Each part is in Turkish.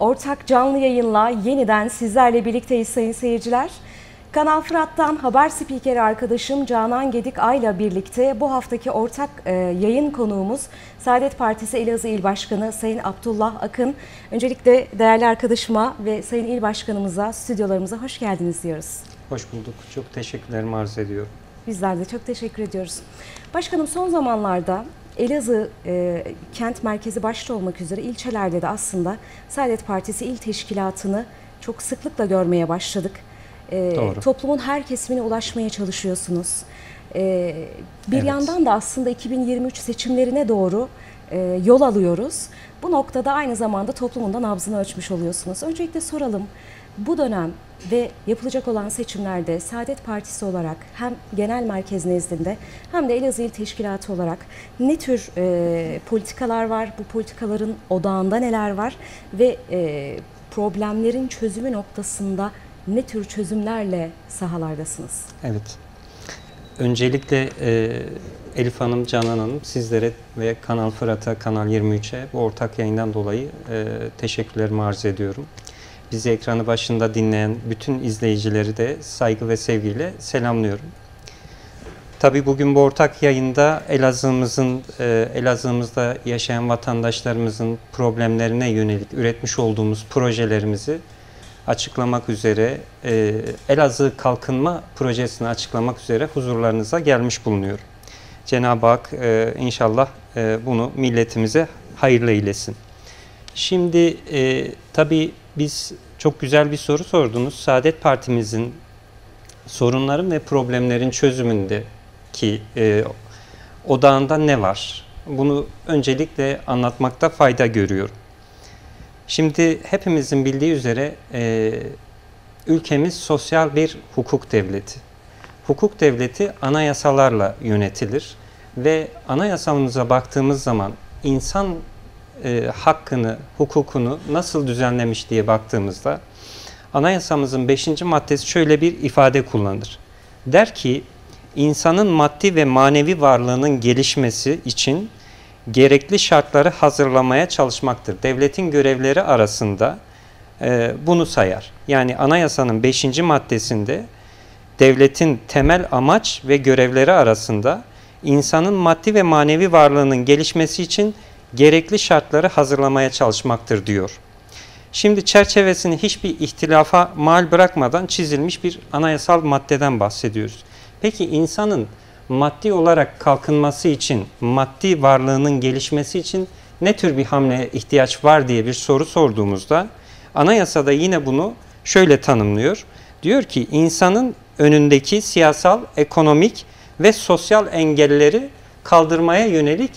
ortak canlı yayınla yeniden sizlerle birlikteyiz sayın seyirciler. Kanal Fırat'tan haber spikeri arkadaşım Canan Gedik Ay'la birlikte bu haftaki ortak e, yayın konuğumuz Saadet Partisi Elazığ İl Başkanı Sayın Abdullah Akın. Öncelikle değerli arkadaşıma ve Sayın İl Başkanımıza, stüdyolarımıza hoş geldiniz diyoruz. Hoş bulduk. Çok teşekkürlerimi arz ediyorum. Bizler de çok teşekkür ediyoruz. Başkanım son zamanlarda Elazığ e, kent merkezi başta olmak üzere ilçelerde de aslında Saadet Partisi il teşkilatını çok sıklıkla görmeye başladık. E, Doğru. Toplumun her kesimine ulaşmaya çalışıyorsunuz. E, bir Evet. yandan da aslında 2023 seçimlerine doğru e, yol alıyoruz. Bu noktada aynı zamanda toplumun da nabzını ölçmüş oluyorsunuz. Öncelikle soralım. Bu dönem ve yapılacak olan seçimlerde Saadet Partisi olarak hem genel merkez nezdinde hem de Elazığ İl Teşkilatı olarak ne tür e, politikalar var? Bu politikaların odağında neler var? Ve e, problemlerin çözümü noktasında ne tür çözümlerle sahalardasınız? Evet. Öncelikle e, Elif Hanım, Canan Hanım sizlere ve Kanal Fırat'a, Kanal 23'e bu ortak yayından dolayı e, teşekkürlerimi arz ediyorum. Bizi ekranı başında dinleyen bütün izleyicileri de saygı ve sevgiyle selamlıyorum. Tabii bugün bu ortak yayında Elazığ'ımızın, e, Elazığ'ımızda yaşayan vatandaşlarımızın problemlerine yönelik üretmiş olduğumuz projelerimizi açıklamak üzere e, Elazığ Kalkınma Projesi'ni açıklamak üzere huzurlarınıza gelmiş bulunuyorum. Cenab-ı Hak e, inşallah bunu milletimize hayırlı eylesin. Şimdi tabii biz çok güzel bir soru sordunuz. Saadet Partimizin sorunların ve problemlerin çözümünde ki e, odağında ne var? Bunu öncelikle anlatmakta fayda görüyorum. Şimdi hepimizin bildiği üzere e, ülkemiz sosyal bir hukuk devleti. Hukuk devleti anayasalarla yönetilir ve anayasamıza baktığımız zaman insan e, hakkını, hukukunu nasıl düzenlemiş diye baktığımızda anayasamızın 5. maddesi şöyle bir ifade kullanır. Der ki insanın maddi ve manevi varlığının gelişmesi için gerekli şartları hazırlamaya çalışmaktır. Devletin görevleri arasında e, bunu sayar. Yani anayasanın 5. maddesinde devletin temel amaç ve görevleri arasında insanın maddi ve manevi varlığının gelişmesi için gerekli şartları hazırlamaya çalışmaktır diyor. Şimdi çerçevesini hiçbir ihtilafa mal bırakmadan çizilmiş bir anayasal maddeden bahsediyoruz. Peki insanın maddi olarak kalkınması için, maddi varlığının gelişmesi için ne tür bir hamleye ihtiyaç var diye bir soru sorduğumuzda anayasada yine bunu şöyle tanımlıyor. Diyor ki insanın önündeki siyasal, ekonomik ve sosyal engelleri kaldırmaya yönelik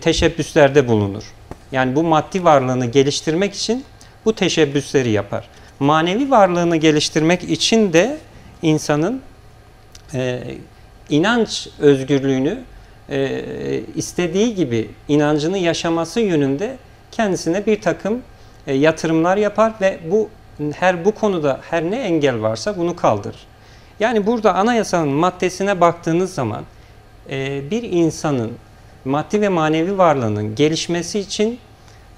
teşebbüslerde bulunur. Yani bu maddi varlığını geliştirmek için bu teşebbüsleri yapar. Manevi varlığını geliştirmek için de insanın e, inanç özgürlüğünü e, istediği gibi inancını yaşaması yönünde kendisine bir takım e, yatırımlar yapar ve bu her bu konuda her ne engel varsa bunu kaldırır. Yani burada anayasanın maddesine baktığınız zaman e, bir insanın maddi ve manevi varlığının gelişmesi için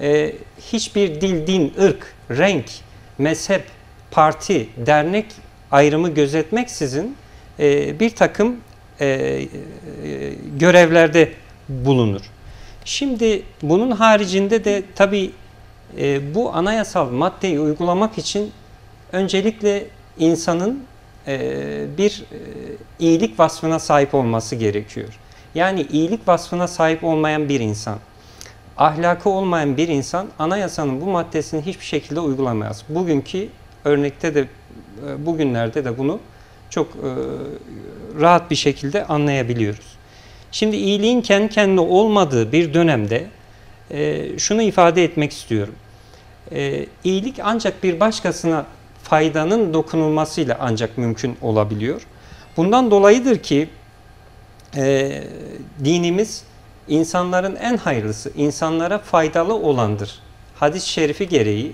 e, hiçbir dil, din, ırk, renk, mezhep, parti, dernek ayrımı gözetmeksizin e, bir takım e, e, görevlerde bulunur. Şimdi bunun haricinde de tabi e, bu anayasal maddeyi uygulamak için öncelikle insanın e, bir e, iyilik vasfına sahip olması gerekiyor. Yani iyilik vasfına sahip olmayan bir insan, ahlakı olmayan bir insan anayasanın bu maddesini hiçbir şekilde uygulamaz. Bugünkü örnekte de e, bugünlerde de bunu çok e, rahat bir şekilde anlayabiliyoruz. Şimdi iyiliğin kendi kendine olmadığı bir dönemde e, şunu ifade etmek istiyorum. İyilik ancak bir başkasına faydanın dokunulmasıyla ancak mümkün olabiliyor. Bundan dolayıdır ki e, dinimiz insanların en hayırlısı, insanlara faydalı olandır. Hadis-i şerifi gereği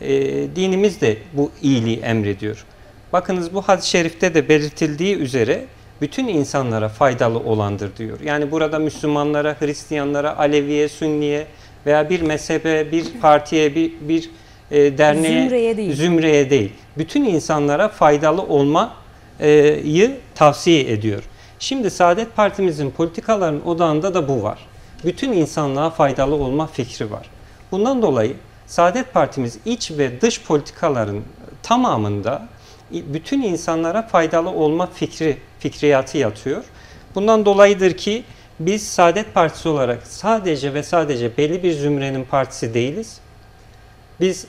e, dinimiz de bu iyiliği emrediyor. Bakınız bu hadis-i şerifte de belirtildiği üzere bütün insanlara faydalı olandır diyor. Yani burada Müslümanlara, Hristiyanlara, Aleviye, Sünniye veya bir mezhebe, bir partiye, bir, bir e, derneğe, Zümreye değil. zümreye değil. Bütün insanlara faydalı olmayı tavsiye ediyor. Şimdi Saadet Partimizin politikalarının odağında da bu var. Bütün insanlığa faydalı olma fikri var. Bundan dolayı Saadet Partimiz iç ve dış politikaların tamamında bütün insanlara faydalı olma fikri, fikriyatı yatıyor. Bundan dolayıdır ki biz Saadet Partisi olarak sadece ve sadece belli bir zümrenin partisi değiliz. Biz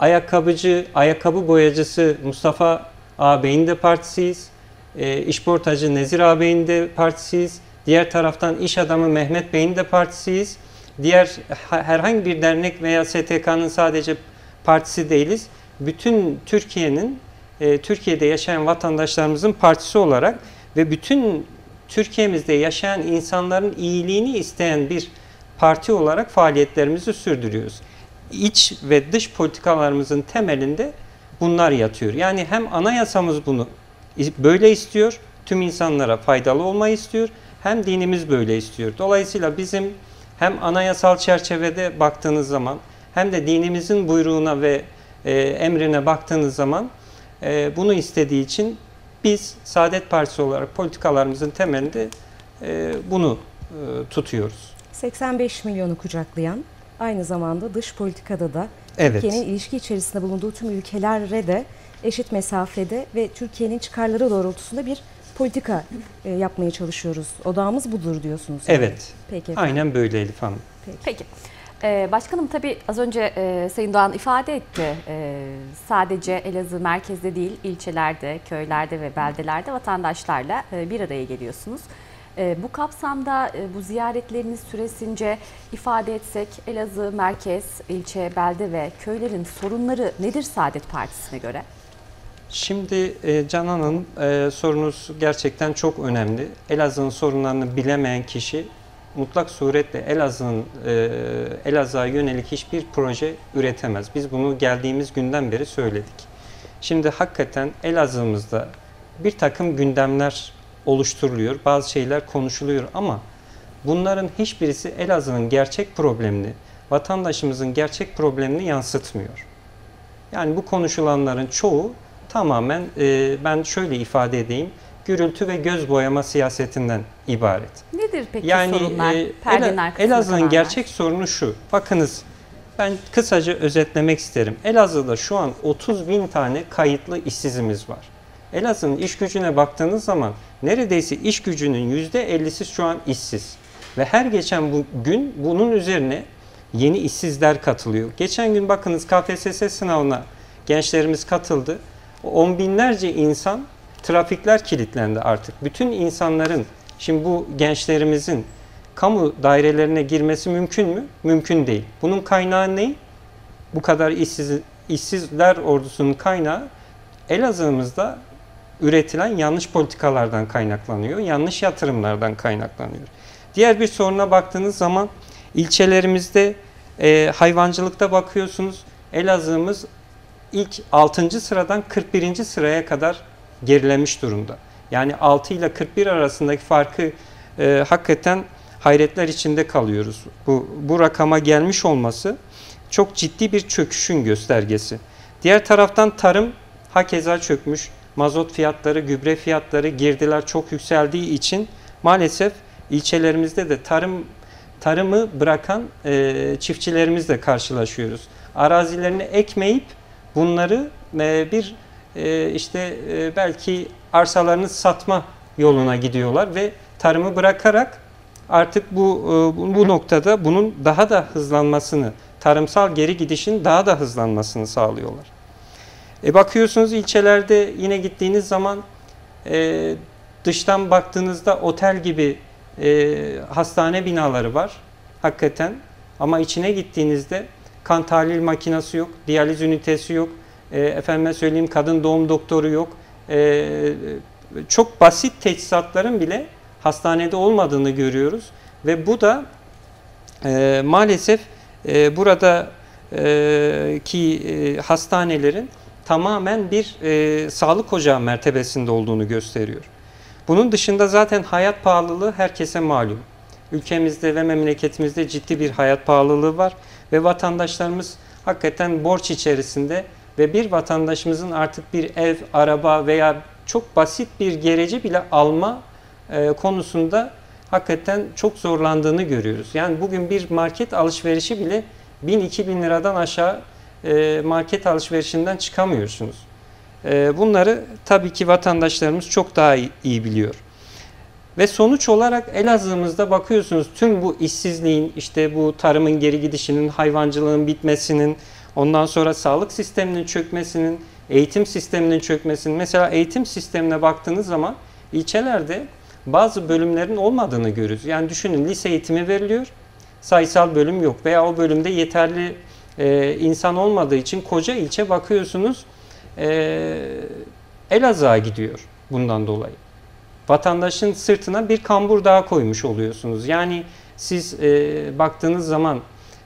ayakkabıcı, ayakkabı boyacısı Mustafa ağabeyin de partisiyiz. E, işportacı Nezir ağabeyin de partisiyiz. Diğer taraftan iş adamı Mehmet Bey'in de partisiyiz. Diğer herhangi bir dernek veya STK'nın sadece partisi değiliz. Bütün Türkiye'nin, e, Türkiye'de yaşayan vatandaşlarımızın partisi olarak ve bütün Türkiye'mizde yaşayan insanların iyiliğini isteyen bir parti olarak faaliyetlerimizi sürdürüyoruz. İç ve dış politikalarımızın temelinde bunlar yatıyor. Yani hem anayasamız bunu böyle istiyor, tüm insanlara faydalı olmayı istiyor, hem dinimiz böyle istiyor. Dolayısıyla bizim hem anayasal çerçevede baktığınız zaman hem de dinimizin buyruğuna ve e, emrine baktığınız zaman e, bunu istediği için biz Saadet Partisi olarak politikalarımızın temelinde e, bunu e, tutuyoruz. 85 milyonu kucaklayan aynı zamanda dış politikada da evet. Türkiye'nin ilişki içerisinde bulunduğu tüm ülkelere de eşit mesafede ve Türkiye'nin çıkarları doğrultusunda bir politika e, yapmaya çalışıyoruz. Odağımız budur diyorsunuz. Yani. Evet. Peki. Aynen böyle Elif Hanım. Peki. Peki. Ee, başkanım tabii az önce e, Sayın Doğan ifade etti. E, sadece Elazığ merkezde değil, ilçelerde, köylerde ve beldelerde vatandaşlarla e, bir araya geliyorsunuz. E, bu kapsamda e, bu ziyaretleriniz süresince ifade etsek Elazığ merkez, ilçe, belde ve köylerin sorunları nedir Saadet Partisi'ne göre? Şimdi e, e, sorunuz gerçekten çok önemli. Elazığ'ın sorunlarını bilemeyen kişi mutlak suretle Elazığ'ın e, Elazığ'a yönelik hiçbir proje üretemez. Biz bunu geldiğimiz günden beri söyledik. Şimdi hakikaten Elazığ'ımızda bir takım gündemler oluşturuluyor, bazı şeyler konuşuluyor ama bunların hiçbirisi Elazığ'ın gerçek problemini, vatandaşımızın gerçek problemini yansıtmıyor. Yani bu konuşulanların çoğu tamamen e, ben şöyle ifade edeyim, gürültü ve göz boyama siyasetinden ibaret. Nedir peki yani, sorunlar? E, Elazığ'ın gerçek sorunu şu. Bakınız ben kısaca özetlemek isterim. Elazığ'da şu an 30 bin tane kayıtlı işsizimiz var. Elazığ'ın iş gücüne baktığınız zaman neredeyse iş gücünün %50'si şu an işsiz. Ve her geçen bu gün bunun üzerine yeni işsizler katılıyor. Geçen gün bakınız KPSS sınavına gençlerimiz katıldı. On binlerce insan trafikler kilitlendi artık. Bütün insanların şimdi bu gençlerimizin kamu dairelerine girmesi mümkün mü? Mümkün değil. Bunun kaynağı ne? Bu kadar işsiz, işsizler ordusunun kaynağı Elazığ'ımızda üretilen yanlış politikalardan kaynaklanıyor, yanlış yatırımlardan kaynaklanıyor. Diğer bir soruna baktığınız zaman ilçelerimizde e, hayvancılıkta bakıyorsunuz Elazığ'ımız ilk 6. sıradan 41. sıraya kadar gerilemiş durumda. Yani 6 ile 41 arasındaki farkı e, hakikaten hayretler içinde kalıyoruz. Bu, bu rakama gelmiş olması çok ciddi bir çöküşün göstergesi. Diğer taraftan tarım hakeza çökmüş. Mazot fiyatları, gübre fiyatları, girdiler çok yükseldiği için maalesef ilçelerimizde de tarım tarımı bırakan e, çiftçilerimizle karşılaşıyoruz. Arazilerini ekmeyip bunları e, bir e, işte e, belki arsalarını satma yoluna gidiyorlar ve tarımı bırakarak artık bu bu noktada bunun daha da hızlanmasını, tarımsal geri gidişin daha da hızlanmasını sağlıyorlar. E bakıyorsunuz ilçelerde yine gittiğiniz zaman dıştan baktığınızda otel gibi hastane binaları var hakikaten ama içine gittiğinizde kan tahlil makinesi yok, diyaliz ünitesi yok, e, efendime söyleyeyim kadın doğum doktoru yok. E, çok basit teçhizatların bile hastanede olmadığını görüyoruz ve bu da e, maalesef e, burada e, ki e, hastanelerin tamamen bir e, sağlık ocağı mertebesinde olduğunu gösteriyor. Bunun dışında zaten hayat pahalılığı herkese malum. Ülkemizde ve memleketimizde ciddi bir hayat pahalılığı var ve vatandaşlarımız hakikaten borç içerisinde ve bir vatandaşımızın artık bir ev, araba veya çok basit bir gereci bile alma e, konusunda hakikaten çok zorlandığını görüyoruz. Yani bugün bir market alışverişi bile 1000-2000 liradan aşağı e, market alışverişinden çıkamıyorsunuz. E, bunları tabii ki vatandaşlarımız çok daha iyi, iyi biliyor. Ve sonuç olarak Elazığ'ımızda bakıyorsunuz tüm bu işsizliğin, işte bu tarımın geri gidişinin, hayvancılığın bitmesinin, ondan sonra sağlık sisteminin çökmesinin, eğitim sisteminin çökmesinin. Mesela eğitim sistemine baktığınız zaman ilçelerde bazı bölümlerin olmadığını görürüz. Yani düşünün lise eğitimi veriliyor, sayısal bölüm yok veya o bölümde yeterli e, insan olmadığı için koca ilçe bakıyorsunuz e, Elazığ'a gidiyor bundan dolayı. Vatandaşın sırtına bir kambur daha koymuş oluyorsunuz. Yani siz e, baktığınız zaman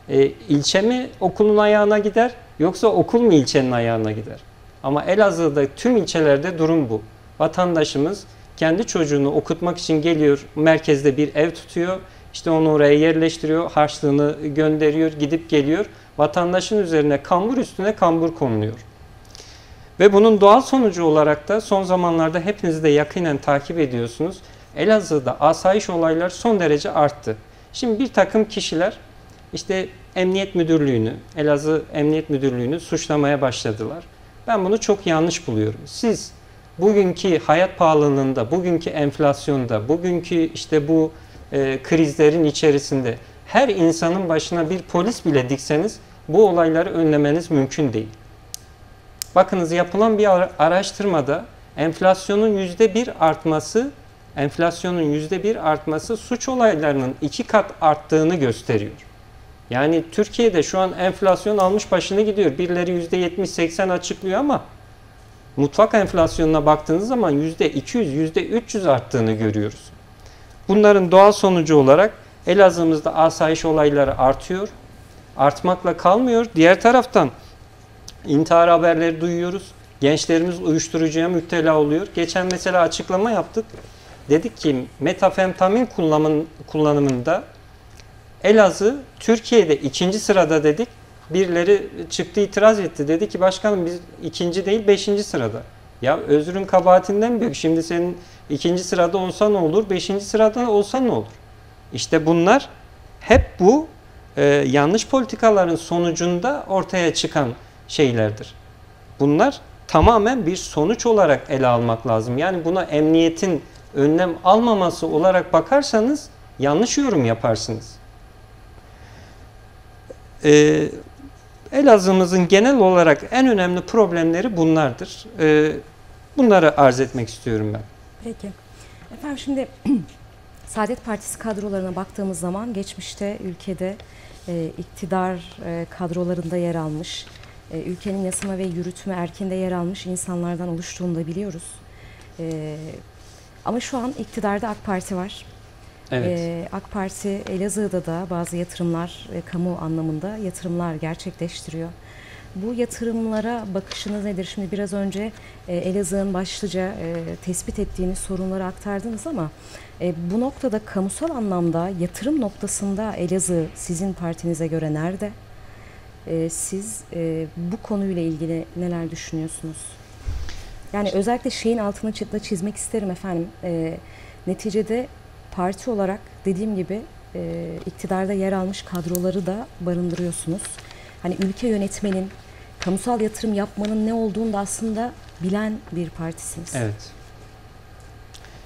e, ilçe mi okulun ayağına gider yoksa okul mu ilçenin ayağına gider? Ama Elazığ'da tüm ilçelerde durum bu. Vatandaşımız kendi çocuğunu okutmak için geliyor, merkezde bir ev tutuyor, işte onu oraya yerleştiriyor, harçlığını gönderiyor, gidip geliyor. Vatandaşın üzerine kambur üstüne kambur konuluyor. Ve bunun doğal sonucu olarak da son zamanlarda hepiniz de yakinen takip ediyorsunuz. Elazığ'da asayiş olaylar son derece arttı. Şimdi bir takım kişiler işte Emniyet Müdürlüğü'nü, Elazığ Emniyet Müdürlüğü'nü suçlamaya başladılar. Ben bunu çok yanlış buluyorum. Siz bugünkü hayat pahalılığında, bugünkü enflasyonda, bugünkü işte bu e, krizlerin içerisinde her insanın başına bir polis bile dikseniz bu olayları önlemeniz mümkün değil. Bakınız yapılan bir araştırmada enflasyonun yüzde bir artması, enflasyonun yüzde bir artması suç olaylarının iki kat arttığını gösteriyor. Yani Türkiye'de şu an enflasyon almış başını gidiyor. Birileri yüzde yetmiş seksen açıklıyor ama mutfak enflasyonuna baktığınız zaman yüzde 200, yüzde 300 arttığını görüyoruz. Bunların doğal sonucu olarak Elazığ'ımızda asayiş olayları artıyor. Artmakla kalmıyor. Diğer taraftan intihar haberleri duyuyoruz. Gençlerimiz uyuşturucuya müptela oluyor. Geçen mesela açıklama yaptık. Dedik ki metafemtamin kullanımın, kullanımında Elazığ Türkiye'de ikinci sırada dedik. Birileri çıktı itiraz etti. Dedi ki başkanım biz ikinci değil beşinci sırada. Ya özrün kabahatinden büyük. Şimdi senin ikinci sırada olsa ne olur? Beşinci sırada olsa ne olur? İşte bunlar hep bu e, yanlış politikaların sonucunda ortaya çıkan şeylerdir. Bunlar tamamen bir sonuç olarak ele almak lazım. Yani buna emniyetin önlem almaması olarak bakarsanız yanlış yorum yaparsınız. Ee, Elazığ'ımızın genel olarak en önemli problemleri bunlardır. Ee, bunları arz etmek istiyorum ben. Peki. Efendim şimdi Saadet Partisi kadrolarına baktığımız zaman geçmişte ülkede e, iktidar e, kadrolarında yer almış, e, ülkenin yasama ve yürütme erkinde yer almış insanlardan oluştuğunu da biliyoruz. E, ama şu an iktidarda AK Parti var. Evet. E, AK Parti Elazığ'da da bazı yatırımlar, e, kamu anlamında yatırımlar gerçekleştiriyor. Bu yatırımlara bakışınız nedir? Şimdi biraz önce e, Elazığ'ın başlıca e, tespit ettiğiniz sorunları aktardınız ama e, bu noktada kamusal anlamda yatırım noktasında Elazığ sizin partinize göre nerede? E, siz e, bu konuyla ilgili neler düşünüyorsunuz? Yani özellikle şeyin altını çı- da çizmek isterim efendim. E, neticede parti olarak dediğim gibi e, iktidarda yer almış kadroları da barındırıyorsunuz. Hani ülke yönetmenin, kamusal yatırım yapmanın ne olduğunu da aslında bilen bir partisiniz. Evet.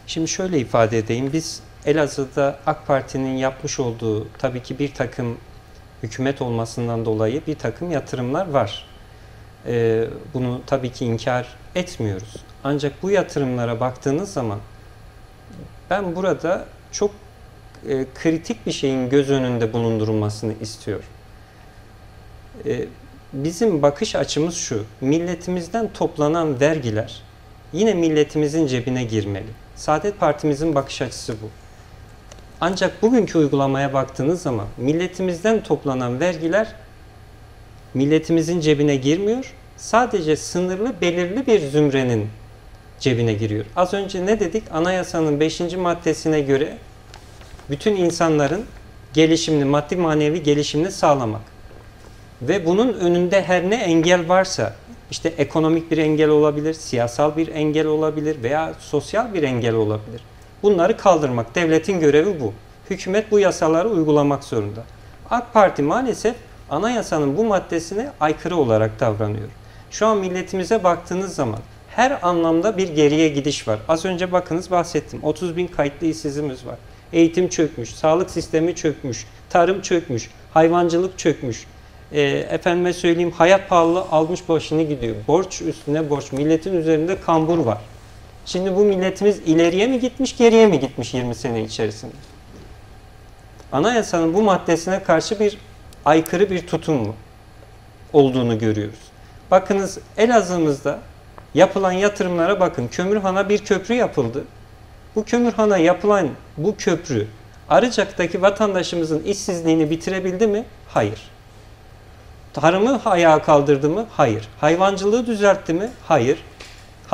Şimdi şöyle ifade edeyim. Biz Elazığ'da AK Parti'nin yapmış olduğu tabii ki bir takım hükümet olmasından dolayı bir takım yatırımlar var. Ee, bunu tabii ki inkar etmiyoruz. Ancak bu yatırımlara baktığınız zaman ben burada çok e, kritik bir şeyin göz önünde bulundurulmasını istiyorum. E, bizim bakış açımız şu, milletimizden toplanan vergiler yine milletimizin cebine girmeli. Saadet Partimizin bakış açısı bu. Ancak bugünkü uygulamaya baktığınız zaman milletimizden toplanan vergiler milletimizin cebine girmiyor. Sadece sınırlı belirli bir zümrenin cebine giriyor. Az önce ne dedik? Anayasanın 5. maddesine göre bütün insanların gelişimini, maddi manevi gelişimini sağlamak. Ve bunun önünde her ne engel varsa işte ekonomik bir engel olabilir, siyasal bir engel olabilir veya sosyal bir engel olabilir. Bunları kaldırmak devletin görevi bu. Hükümet bu yasaları uygulamak zorunda. AK Parti maalesef anayasanın bu maddesine aykırı olarak davranıyor. Şu an milletimize baktığınız zaman her anlamda bir geriye gidiş var. Az önce bakınız bahsettim. 30 bin kayıtlı işsizimiz var. Eğitim çökmüş, sağlık sistemi çökmüş, tarım çökmüş, hayvancılık çökmüş. E, efendime söyleyeyim hayat pahalı almış başını gidiyor. Borç üstüne borç. Milletin üzerinde kambur var. Şimdi bu milletimiz ileriye mi gitmiş, geriye mi gitmiş 20 sene içerisinde? Anayasanın bu maddesine karşı bir aykırı bir tutum mu olduğunu görüyoruz. Bakınız Elazığ'ımızda yapılan yatırımlara bakın. Kömürhan'a bir köprü yapıldı. Bu Kömürhan'a yapılan bu köprü Arıcak'taki vatandaşımızın işsizliğini bitirebildi mi? Hayır. Tarımı ayağa kaldırdı mı? Hayır. Hayvancılığı düzeltti mi? Hayır.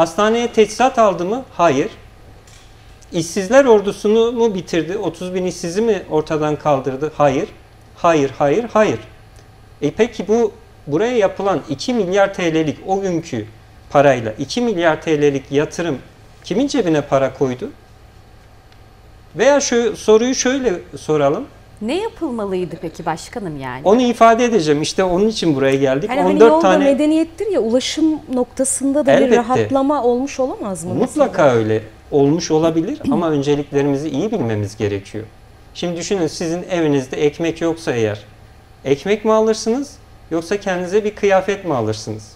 Hastaneye teçhizat aldı mı? Hayır. İşsizler ordusunu mu bitirdi? 30 bin işsizi mi ortadan kaldırdı? Hayır. Hayır, hayır, hayır. E peki bu buraya yapılan 2 milyar TL'lik o günkü parayla 2 milyar TL'lik yatırım kimin cebine para koydu? Veya şu soruyu şöyle soralım. Ne yapılmalıydı peki başkanım yani? Onu ifade edeceğim. İşte onun için buraya geldik. Yani hani 14 yolda tane medeniyettir ya ulaşım noktasında da bir Elbette. rahatlama olmuş olamaz mı? Mutlaka öyle olmuş olabilir ama önceliklerimizi iyi bilmemiz gerekiyor. Şimdi düşünün sizin evinizde ekmek yoksa eğer ekmek mi alırsınız yoksa kendinize bir kıyafet mi alırsınız?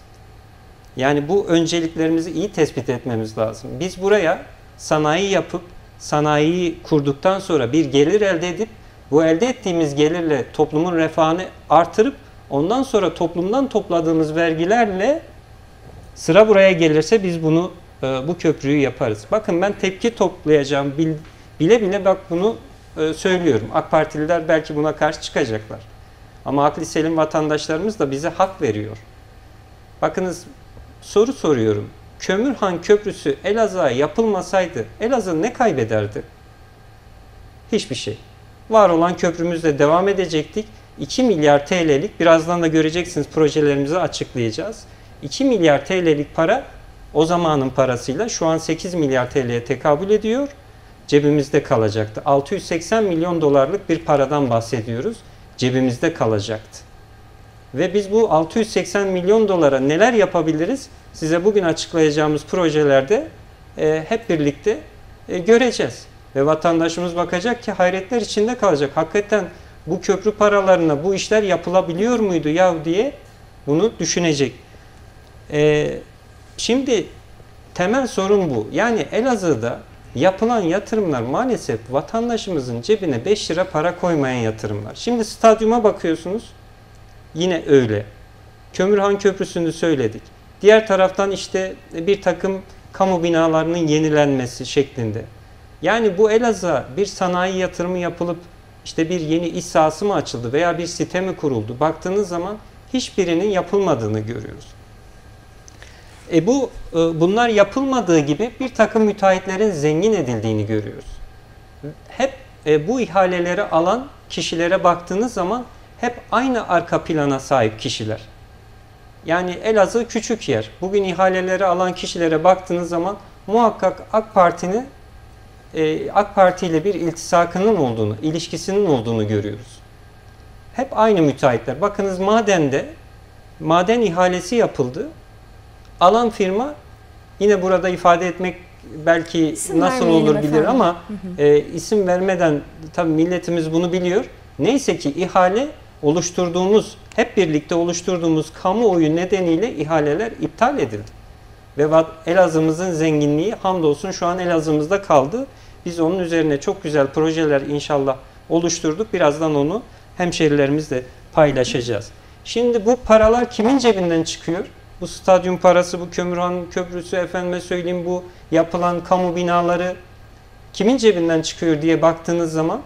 Yani bu önceliklerimizi iyi tespit etmemiz lazım. Biz buraya sanayi yapıp sanayiyi kurduktan sonra bir gelir elde edip bu elde ettiğimiz gelirle toplumun refahını artırıp ondan sonra toplumdan topladığımız vergilerle sıra buraya gelirse biz bunu e, bu köprüyü yaparız. Bakın ben tepki toplayacağım bil- bile bile bak bunu e, söylüyorum. AK Partililer belki buna karşı çıkacaklar. Ama akli selim vatandaşlarımız da bize hak veriyor. Bakınız soru soruyorum. Kömürhan Köprüsü Elazığ'a yapılmasaydı Elazığ ne kaybederdi? Hiçbir şey. Var olan köprümüzle devam edecektik. 2 milyar TL'lik birazdan da göreceksiniz projelerimizi açıklayacağız. 2 milyar TL'lik para o zamanın parasıyla şu an 8 milyar TL'ye tekabül ediyor. Cebimizde kalacaktı. 680 milyon dolarlık bir paradan bahsediyoruz. Cebimizde kalacaktı. Ve biz bu 680 milyon dolara neler yapabiliriz? Size bugün açıklayacağımız projelerde e, hep birlikte e, göreceğiz. Ve vatandaşımız bakacak ki hayretler içinde kalacak. Hakikaten bu köprü paralarına bu işler yapılabiliyor muydu ya diye bunu düşünecek. E, şimdi temel sorun bu. Yani Elazığ'da yapılan yatırımlar maalesef vatandaşımızın cebine 5 lira para koymayan yatırımlar. Şimdi stadyuma bakıyorsunuz. Yine öyle. Kömürhan Köprüsü'nü söyledik. Diğer taraftan işte bir takım kamu binalarının yenilenmesi şeklinde. Yani bu Elazığ'a bir sanayi yatırımı yapılıp işte bir yeni iş sahası mı açıldı veya bir site mi kuruldu? Baktığınız zaman hiçbirinin yapılmadığını görüyoruz. E bu e, bunlar yapılmadığı gibi bir takım müteahhitlerin zengin edildiğini görüyoruz. Hep e, bu ihaleleri alan kişilere baktığınız zaman hep aynı arka plana sahip kişiler. Yani Elazığ küçük yer. Bugün ihaleleri alan kişilere baktığınız zaman muhakkak AK Parti'nin e, AK Parti ile bir iltisakının olduğunu, ilişkisinin olduğunu görüyoruz. Hep aynı müteahhitler. Bakınız madende maden ihalesi yapıldı. Alan firma yine burada ifade etmek belki İsim nasıl olur bilir efendim. ama e, isim vermeden tabii milletimiz bunu biliyor. Neyse ki ihale oluşturduğumuz, hep birlikte oluşturduğumuz kamuoyu nedeniyle ihaleler iptal edildi. Ve Elazığ'ımızın zenginliği hamdolsun şu an Elazığ'ımızda kaldı. Biz onun üzerine çok güzel projeler inşallah oluşturduk. Birazdan onu hemşerilerimizle paylaşacağız. Şimdi bu paralar kimin cebinden çıkıyor? Bu stadyum parası, bu Kömürhan Köprüsü, efendime söyleyeyim bu yapılan kamu binaları kimin cebinden çıkıyor diye baktığınız zaman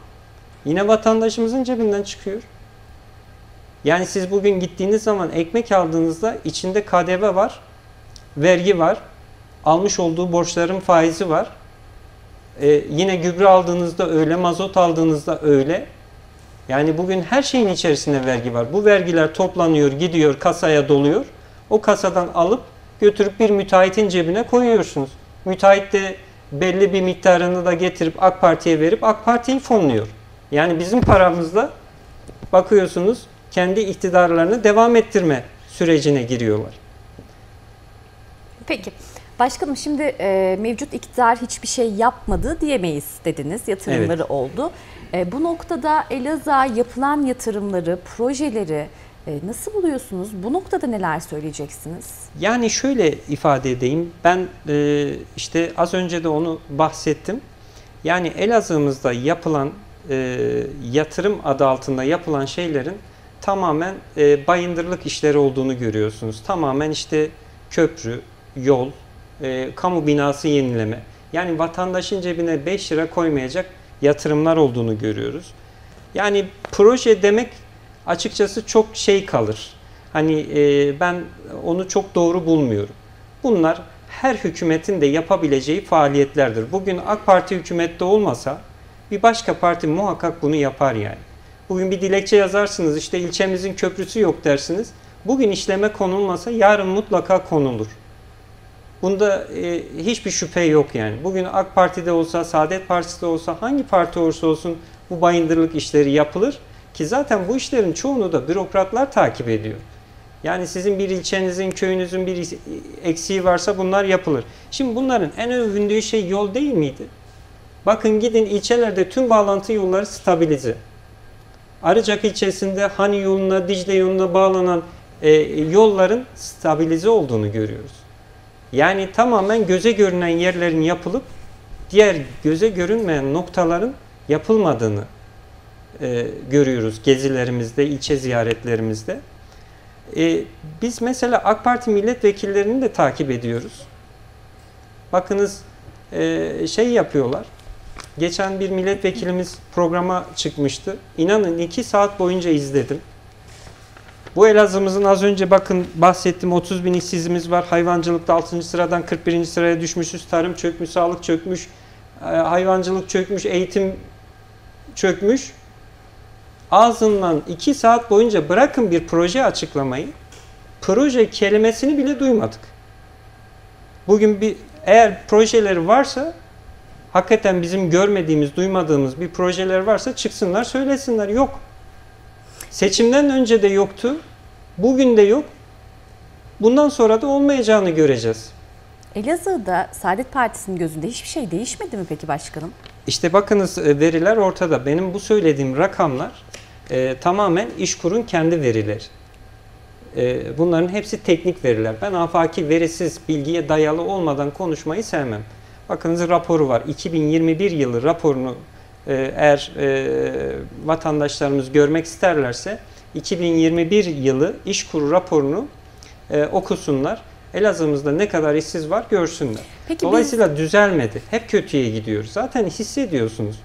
yine vatandaşımızın cebinden çıkıyor. Yani siz bugün gittiğiniz zaman ekmek aldığınızda içinde KDV var, vergi var, almış olduğu borçların faizi var. Ee, yine gübre aldığınızda öyle, mazot aldığınızda öyle. Yani bugün her şeyin içerisinde vergi var. Bu vergiler toplanıyor, gidiyor, kasaya doluyor. O kasadan alıp götürüp bir müteahhitin cebine koyuyorsunuz. Müteahhit de belli bir miktarını da getirip AK Parti'ye verip AK Parti'yi fonluyor. Yani bizim paramızla bakıyorsunuz kendi iktidarlarını devam ettirme sürecine giriyorlar. Peki. Başkanım şimdi e, mevcut iktidar hiçbir şey yapmadı diyemeyiz dediniz. Yatırımları oldu. E, bu noktada Elazığ'a yapılan yatırımları, projeleri e, nasıl buluyorsunuz? Bu noktada neler söyleyeceksiniz? Yani şöyle ifade edeyim. Ben e, işte az önce de onu bahsettim. Yani Elazığ'ımızda yapılan e, yatırım adı altında yapılan şeylerin tamamen e, bayındırlık işleri olduğunu görüyorsunuz. Tamamen işte köprü, yol, e, kamu binası yenileme. Yani vatandaşın cebine 5 lira koymayacak yatırımlar olduğunu görüyoruz. Yani proje demek açıkçası çok şey kalır. Hani e, ben onu çok doğru bulmuyorum. Bunlar her hükümetin de yapabileceği faaliyetlerdir. Bugün AK Parti hükümette olmasa bir başka parti muhakkak bunu yapar yani. Bugün bir dilekçe yazarsınız işte ilçemizin köprüsü yok dersiniz. Bugün işleme konulmasa yarın mutlaka konulur. Bunda e, hiçbir şüphe yok yani. Bugün AK Parti'de olsa, Saadet Partisi'de olsa, hangi parti olursa olsun bu bayındırlık işleri yapılır. Ki zaten bu işlerin çoğunu da bürokratlar takip ediyor. Yani sizin bir ilçenizin, köyünüzün bir eksiği varsa bunlar yapılır. Şimdi bunların en övündüğü şey yol değil miydi? Bakın gidin ilçelerde tüm bağlantı yolları stabilize. Arıcak ilçesinde Hani yoluna, Dicle yoluna bağlanan e, yolların stabilize olduğunu görüyoruz. Yani tamamen göze görünen yerlerin yapılıp diğer göze görünmeyen noktaların yapılmadığını e, görüyoruz gezilerimizde, ilçe ziyaretlerimizde. E, biz mesela AK Parti milletvekillerini de takip ediyoruz. Bakınız e, şey yapıyorlar. Geçen bir milletvekilimiz programa çıkmıştı. İnanın iki saat boyunca izledim. Bu Elazığ'ımızın az önce bakın bahsettim 30 bin işsizimiz var. Hayvancılıkta 6. sıradan 41. sıraya düşmüşüz. Tarım çökmüş, sağlık çökmüş, e, hayvancılık çökmüş, eğitim çökmüş. Ağzından 2 saat boyunca bırakın bir proje açıklamayı. Proje kelimesini bile duymadık. Bugün bir eğer projeleri varsa hakikaten bizim görmediğimiz, duymadığımız bir projeler varsa çıksınlar söylesinler. Yok. Seçimden önce de yoktu. Bugün de yok. Bundan sonra da olmayacağını göreceğiz. Elazığ'da Saadet Partisi'nin gözünde hiçbir şey değişmedi mi peki başkanım? İşte bakınız e, veriler ortada. Benim bu söylediğim rakamlar e, tamamen İşkur'un kendi verileri. E, bunların hepsi teknik veriler. Ben afaki verisiz, bilgiye dayalı olmadan konuşmayı sevmem. Bakınız raporu var. 2021 yılı raporunu eğer e, vatandaşlarımız görmek isterlerse 2021 yılı İşkur raporunu e, okusunlar. Elazığ'ımızda ne kadar işsiz var görsünler. Peki Dolayısıyla düzelmedi. Hep kötüye gidiyor. Zaten hissediyorsunuz.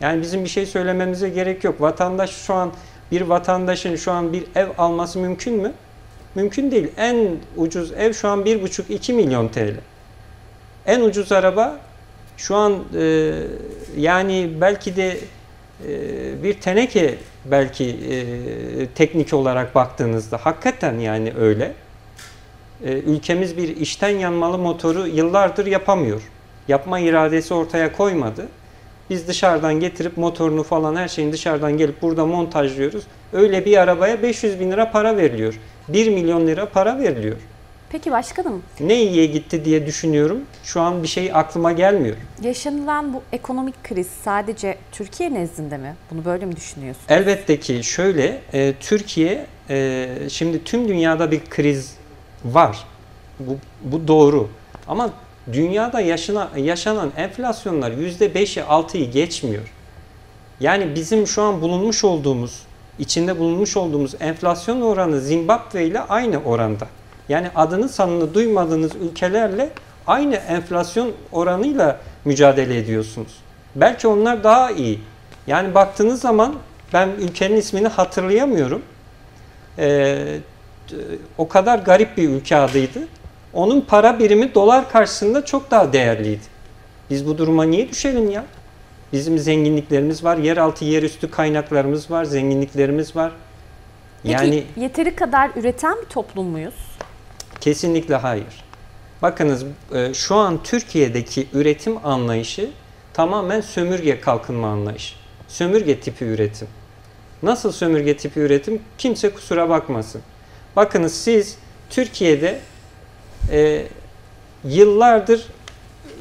Yani bizim bir şey söylememize gerek yok. Vatandaş şu an bir vatandaşın şu an bir ev alması mümkün mü? Mümkün değil. En ucuz ev şu an 1,5-2 milyon TL. En ucuz araba şu an e, yani belki de e, bir teneke belki e, teknik olarak baktığınızda hakikaten yani öyle. E, ülkemiz bir işten yanmalı motoru yıllardır yapamıyor. Yapma iradesi ortaya koymadı. Biz dışarıdan getirip motorunu falan her şeyini dışarıdan gelip burada montajlıyoruz. Öyle bir arabaya 500 bin lira para veriliyor. 1 milyon lira para veriliyor. Peki başkanım. Ne iyiye gitti diye düşünüyorum. Şu an bir şey aklıma gelmiyor. Yaşanılan bu ekonomik kriz sadece Türkiye nezdinde mi? Bunu böyle mi düşünüyorsun? Elbette ki şöyle, e, Türkiye e, şimdi tüm dünyada bir kriz var. Bu, bu doğru. Ama dünyada yaşana, yaşanan enflasyonlar %5'i 6'yı geçmiyor. Yani bizim şu an bulunmuş olduğumuz, içinde bulunmuş olduğumuz enflasyon oranı Zimbabwe ile aynı oranda. Yani adını sanını duymadığınız ülkelerle aynı enflasyon oranıyla mücadele ediyorsunuz. Belki onlar daha iyi. Yani baktığınız zaman ben ülkenin ismini hatırlayamıyorum. Ee, o kadar garip bir ülke adıydı. Onun para birimi dolar karşısında çok daha değerliydi. Biz bu duruma niye düşelim ya? Bizim zenginliklerimiz var. Yeraltı, yerüstü kaynaklarımız var, zenginliklerimiz var. Peki Yani yeteri kadar üreten bir toplum muyuz? Kesinlikle hayır. Bakınız e, şu an Türkiye'deki üretim anlayışı tamamen sömürge kalkınma anlayışı. Sömürge tipi üretim. Nasıl sömürge tipi üretim? Kimse kusura bakmasın. Bakınız siz Türkiye'de e, yıllardır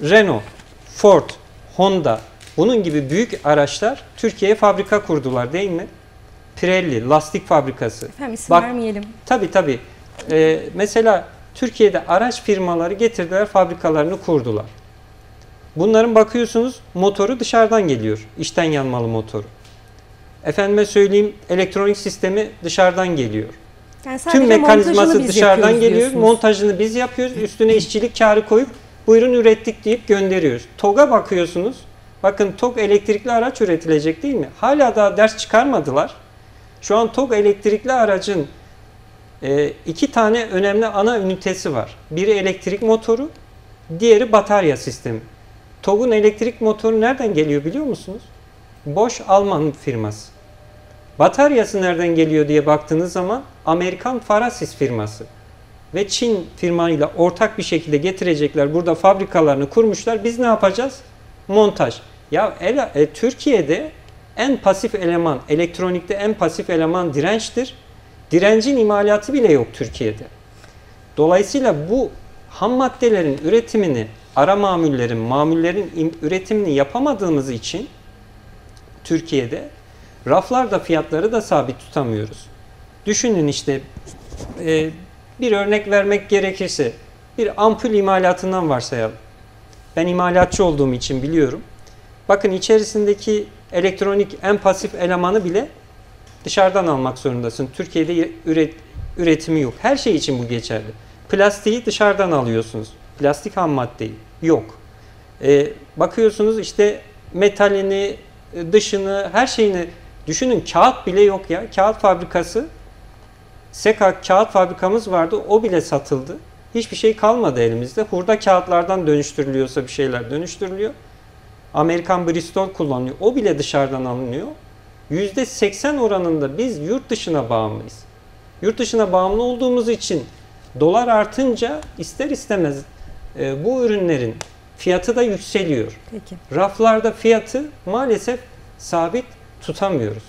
Renault, Ford, Honda bunun gibi büyük araçlar Türkiye'ye fabrika kurdular değil mi? Pirelli, lastik fabrikası. Efendim isim Bak- vermeyelim. Tabii tabii. Ee, mesela Türkiye'de araç firmaları getirdiler, fabrikalarını kurdular. Bunların bakıyorsunuz motoru dışarıdan geliyor. İçten yanmalı motoru. Efendime söyleyeyim elektronik sistemi dışarıdan geliyor. Yani Tüm mekanizması dışarıdan geliyor. diyorsunuz. Montajını biz yapıyoruz. Üstüne işçilik karı koyup buyurun ürettik deyip gönderiyoruz. TOG'a bakıyorsunuz. Bakın TOG elektrikli araç üretilecek değil mi? Hala daha ders çıkarmadılar. Şu an TOG elektrikli aracın e, iki tane önemli ana ünitesi var. Biri elektrik motoru, diğeri batarya sistemi. TOG'un elektrik motoru nereden geliyor biliyor musunuz? Bosch Alman firması. Bataryası nereden geliyor diye baktığınız zaman Amerikan Farasis firması ve Çin firmayla ortak bir şekilde getirecekler. Burada fabrikalarını kurmuşlar. Biz ne yapacağız? Montaj. Ya ele- e, Türkiye'de en pasif eleman, elektronikte en pasif eleman dirençtir. Direncin imalatı bile yok Türkiye'de. Dolayısıyla bu ham maddelerin üretimini, ara mamullerin, mamullerin im- üretimini yapamadığımız için Türkiye'de raflarda fiyatları da sabit tutamıyoruz. Düşünün işte e, bir örnek vermek gerekirse bir ampul imalatından varsayalım. Ben imalatçı olduğum için biliyorum. Bakın içerisindeki elektronik en pasif elemanı bile dışarıdan almak zorundasın. Türkiye'de üret, üretimi yok. Her şey için bu geçerli. Plastiği dışarıdan alıyorsunuz. Plastik ham maddeyi yok. E, bakıyorsunuz işte metalini, e, dışını, her şeyini düşünün kağıt bile yok ya. Kağıt fabrikası Seka kağıt fabrikamız vardı. O bile satıldı. Hiçbir şey kalmadı elimizde. Hurda kağıtlardan dönüştürülüyorsa bir şeyler dönüştürülüyor. Amerikan Bristol kullanılıyor. O bile dışarıdan alınıyor. %80 oranında biz yurt dışına bağımlıyız. Yurt dışına bağımlı olduğumuz için dolar artınca ister istemez e, bu ürünlerin fiyatı da yükseliyor. Peki. Raflarda fiyatı maalesef sabit tutamıyoruz.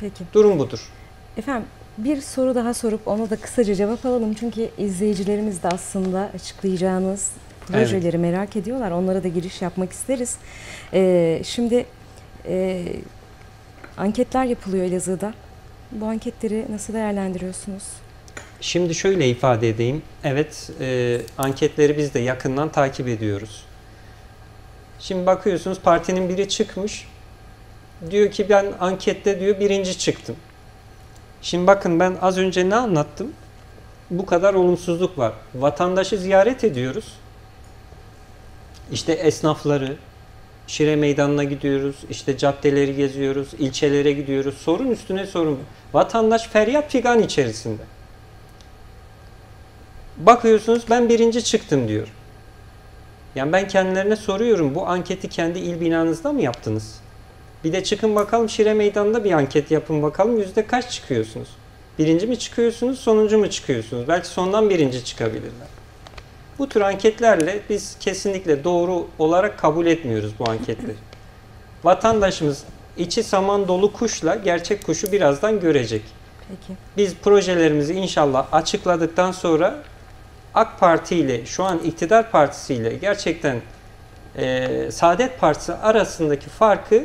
Peki. Durum budur. Efendim bir soru daha sorup ona da kısaca cevap alalım. Çünkü izleyicilerimiz de aslında açıklayacağınız projeleri merak ediyorlar. Onlara da giriş yapmak isteriz. Ee, şimdi e, anketler yapılıyor Elazığ'da. Bu anketleri nasıl değerlendiriyorsunuz? Şimdi şöyle ifade edeyim. Evet, e, anketleri biz de yakından takip ediyoruz. Şimdi bakıyorsunuz partinin biri çıkmış. Diyor ki ben ankette diyor birinci çıktım. Şimdi bakın ben az önce ne anlattım? Bu kadar olumsuzluk var. Vatandaşı ziyaret ediyoruz. İşte esnafları, Şire Meydanı'na gidiyoruz, işte caddeleri geziyoruz, ilçelere gidiyoruz. Sorun üstüne sorun. Vatandaş feryat figan içerisinde. Bakıyorsunuz ben birinci çıktım diyor. Yani ben kendilerine soruyorum bu anketi kendi il binanızda mı yaptınız? Bir de çıkın bakalım Şire Meydanı'nda bir anket yapın bakalım yüzde kaç çıkıyorsunuz? Birinci mi çıkıyorsunuz, sonuncu mu çıkıyorsunuz? Belki sondan birinci çıkabilirler. Bu tür anketlerle biz kesinlikle doğru olarak kabul etmiyoruz bu anketleri. Vatandaşımız içi saman dolu kuşla gerçek kuşu birazdan görecek. Peki. Biz projelerimizi inşallah açıkladıktan sonra AK Parti ile şu an iktidar partisi ile gerçekten e, Saadet Partisi arasındaki farkı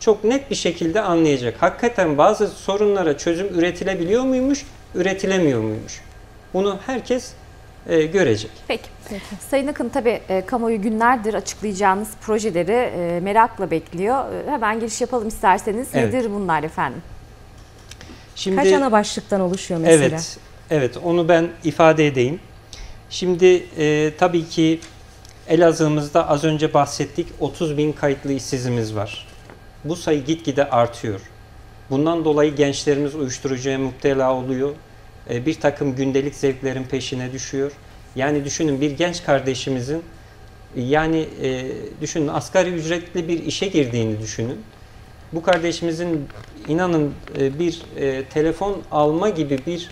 çok net bir şekilde anlayacak. Hakikaten bazı sorunlara çözüm üretilebiliyor muymuş, üretilemiyor muymuş? Bunu herkes e, görecek. Peki. Peki. Sayın Akın tabii e, kamuoyu günlerdir açıklayacağınız projeleri e, merakla bekliyor. E, hemen giriş yapalım isterseniz. Evet. Nedir bunlar efendim? Şimdi Kaç ana başlıktan oluşuyor mesela? Evet, evet onu ben ifade edeyim. Şimdi e, tabii ki Elazığ'ımızda az önce bahsettik 30 bin kayıtlı işsizimiz var. Bu sayı gitgide artıyor. Bundan dolayı gençlerimiz uyuşturucuya müptela oluyor. E, bir takım gündelik zevklerin peşine düşüyor. Yani düşünün bir genç kardeşimizin Yani e, düşünün asgari ücretli bir işe girdiğini düşünün. Bu kardeşimizin inanın e, bir e, telefon alma gibi bir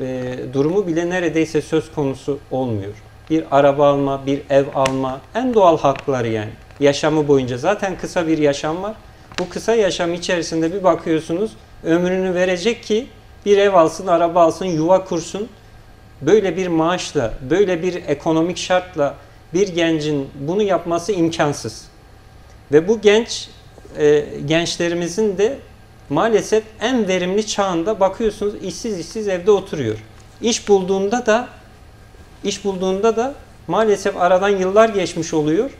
e, durumu bile neredeyse söz konusu olmuyor. Bir araba alma, bir ev alma en doğal hakları yani. Yaşamı boyunca zaten kısa bir yaşam var. Bu kısa yaşam içerisinde bir bakıyorsunuz ömrünü verecek ki bir ev alsın, araba alsın, yuva kursun. Böyle bir maaşla, böyle bir ekonomik şartla bir gencin bunu yapması imkansız. Ve bu genç e, gençlerimizin de maalesef en verimli çağında bakıyorsunuz işsiz işsiz evde oturuyor. İş bulduğunda da iş bulduğunda da maalesef aradan yıllar geçmiş oluyor.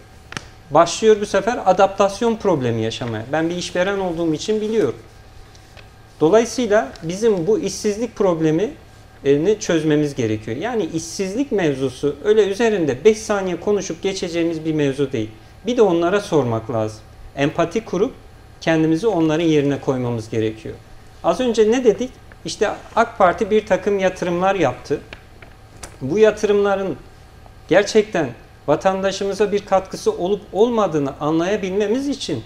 Başlıyor bu sefer adaptasyon problemi yaşamaya. Ben bir işveren olduğum için biliyorum. Dolayısıyla bizim bu işsizlik problemi ni çözmemiz gerekiyor. Yani işsizlik mevzusu öyle üzerinde 5 saniye konuşup geçeceğimiz bir mevzu değil. Bir de onlara sormak lazım. Empati kurup kendimizi onların yerine koymamız gerekiyor. Az önce ne dedik? İşte AK Parti bir takım yatırımlar yaptı. Bu yatırımların gerçekten vatandaşımıza bir katkısı olup olmadığını anlayabilmemiz için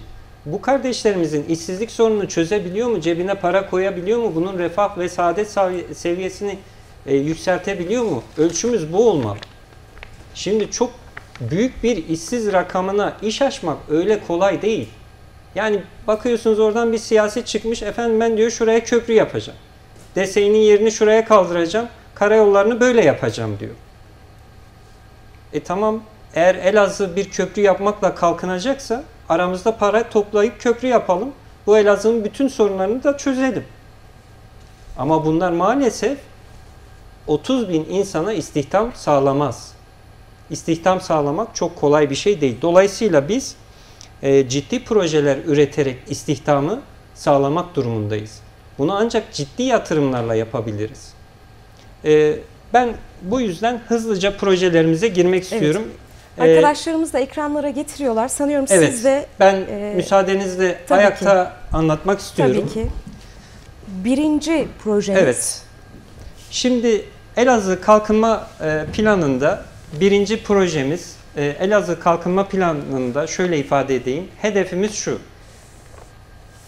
bu kardeşlerimizin işsizlik sorununu çözebiliyor mu? Cebine para koyabiliyor mu? Bunun refah ve saadet seviyesini e, yükseltebiliyor mu? Ölçümüz bu olmalı. Şimdi çok büyük bir işsiz rakamına iş açmak öyle kolay değil. Yani bakıyorsunuz oradan bir siyasi çıkmış efendim ben diyor şuraya köprü yapacağım. Deseyinin yerini şuraya kaldıracağım. Karayollarını böyle yapacağım diyor. E tamam eğer Elazığ bir köprü yapmakla kalkınacaksa aramızda para toplayıp köprü yapalım. Bu Elazığ'ın bütün sorunlarını da çözelim. Ama bunlar maalesef 30 bin insana istihdam sağlamaz. İstihdam sağlamak çok kolay bir şey değil. Dolayısıyla biz e, ciddi projeler üreterek istihdamı sağlamak durumundayız. Bunu ancak ciddi yatırımlarla yapabiliriz. E, ben bu yüzden hızlıca projelerimize girmek istiyorum. Evet. Arkadaşlarımız da ekranlara getiriyorlar. Sanıyorum evet, siz de... Ben e, müsaadenizle ayakta ki. anlatmak istiyorum. Tabii ki. Birinci projemiz. Evet. Şimdi Elazığ Kalkınma Planı'nda birinci projemiz Elazığ Kalkınma Planı'nda şöyle ifade edeyim. Hedefimiz şu.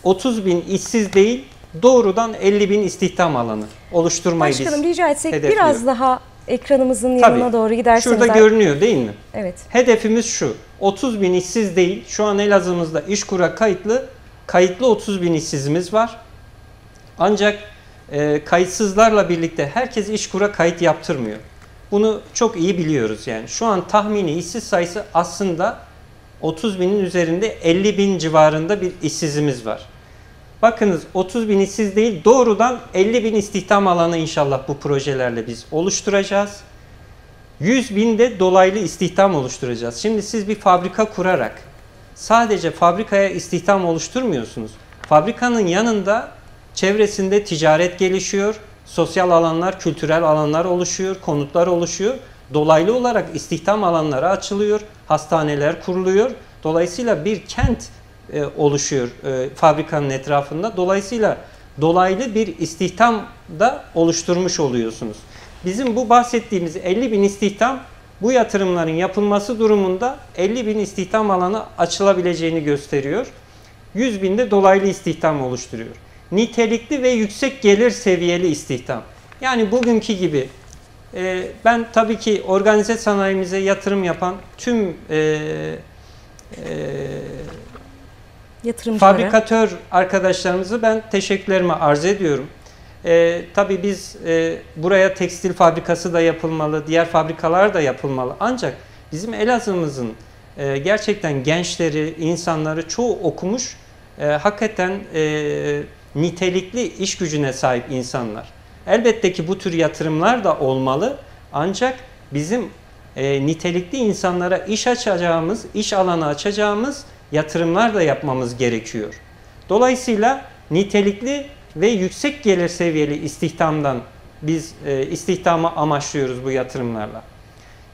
30 bin işsiz değil doğrudan 50 bin istihdam alanı oluşturmayı Başkanım biz rica etsek hedefliyor. biraz daha ekranımızın Tabii. yanına doğru giderseniz. Şurada görünüyor değil mi? Evet. Hedefimiz şu. 30 bin işsiz değil. Şu an Elazığ'ımızda İşkur'a kayıtlı kayıtlı 30 bin işsizimiz var. Ancak e, kayıtsızlarla birlikte herkes İşkur'a kayıt yaptırmıyor. Bunu çok iyi biliyoruz yani. Şu an tahmini işsiz sayısı aslında 30 binin üzerinde 50 bin civarında bir işsizimiz var. Bakınız 30 bin işsiz değil doğrudan 50 bin istihdam alanı inşallah bu projelerle biz oluşturacağız. 100 bin de dolaylı istihdam oluşturacağız. Şimdi siz bir fabrika kurarak sadece fabrikaya istihdam oluşturmuyorsunuz. Fabrikanın yanında çevresinde ticaret gelişiyor, sosyal alanlar, kültürel alanlar oluşuyor, konutlar oluşuyor. Dolaylı olarak istihdam alanları açılıyor, hastaneler kuruluyor. Dolayısıyla bir kent e, oluşuyor e, fabrikanın etrafında. Dolayısıyla dolaylı bir istihdam da oluşturmuş oluyorsunuz. Bizim bu bahsettiğimiz 50 bin istihdam bu yatırımların yapılması durumunda 50 bin istihdam alanı açılabileceğini gösteriyor. 100 bin de dolaylı istihdam oluşturuyor. Nitelikli ve yüksek gelir seviyeli istihdam. Yani bugünkü gibi e, ben tabii ki organize sanayimize yatırım yapan tüm e, e, fabrikatör arkadaşlarımızı ben teşekkürlerimi arz ediyorum. E, tabii biz e, buraya tekstil fabrikası da yapılmalı, diğer fabrikalar da yapılmalı. Ancak bizim Elazığ'ımızın e, gerçekten gençleri, insanları çoğu okumuş, e, hakikaten e, nitelikli iş gücüne sahip insanlar. Elbette ki bu tür yatırımlar da olmalı. Ancak bizim e, nitelikli insanlara iş açacağımız, iş alanı açacağımız yatırımlar da yapmamız gerekiyor. Dolayısıyla nitelikli ve yüksek gelir seviyeli istihdamdan biz e, istihdamı amaçlıyoruz bu yatırımlarla.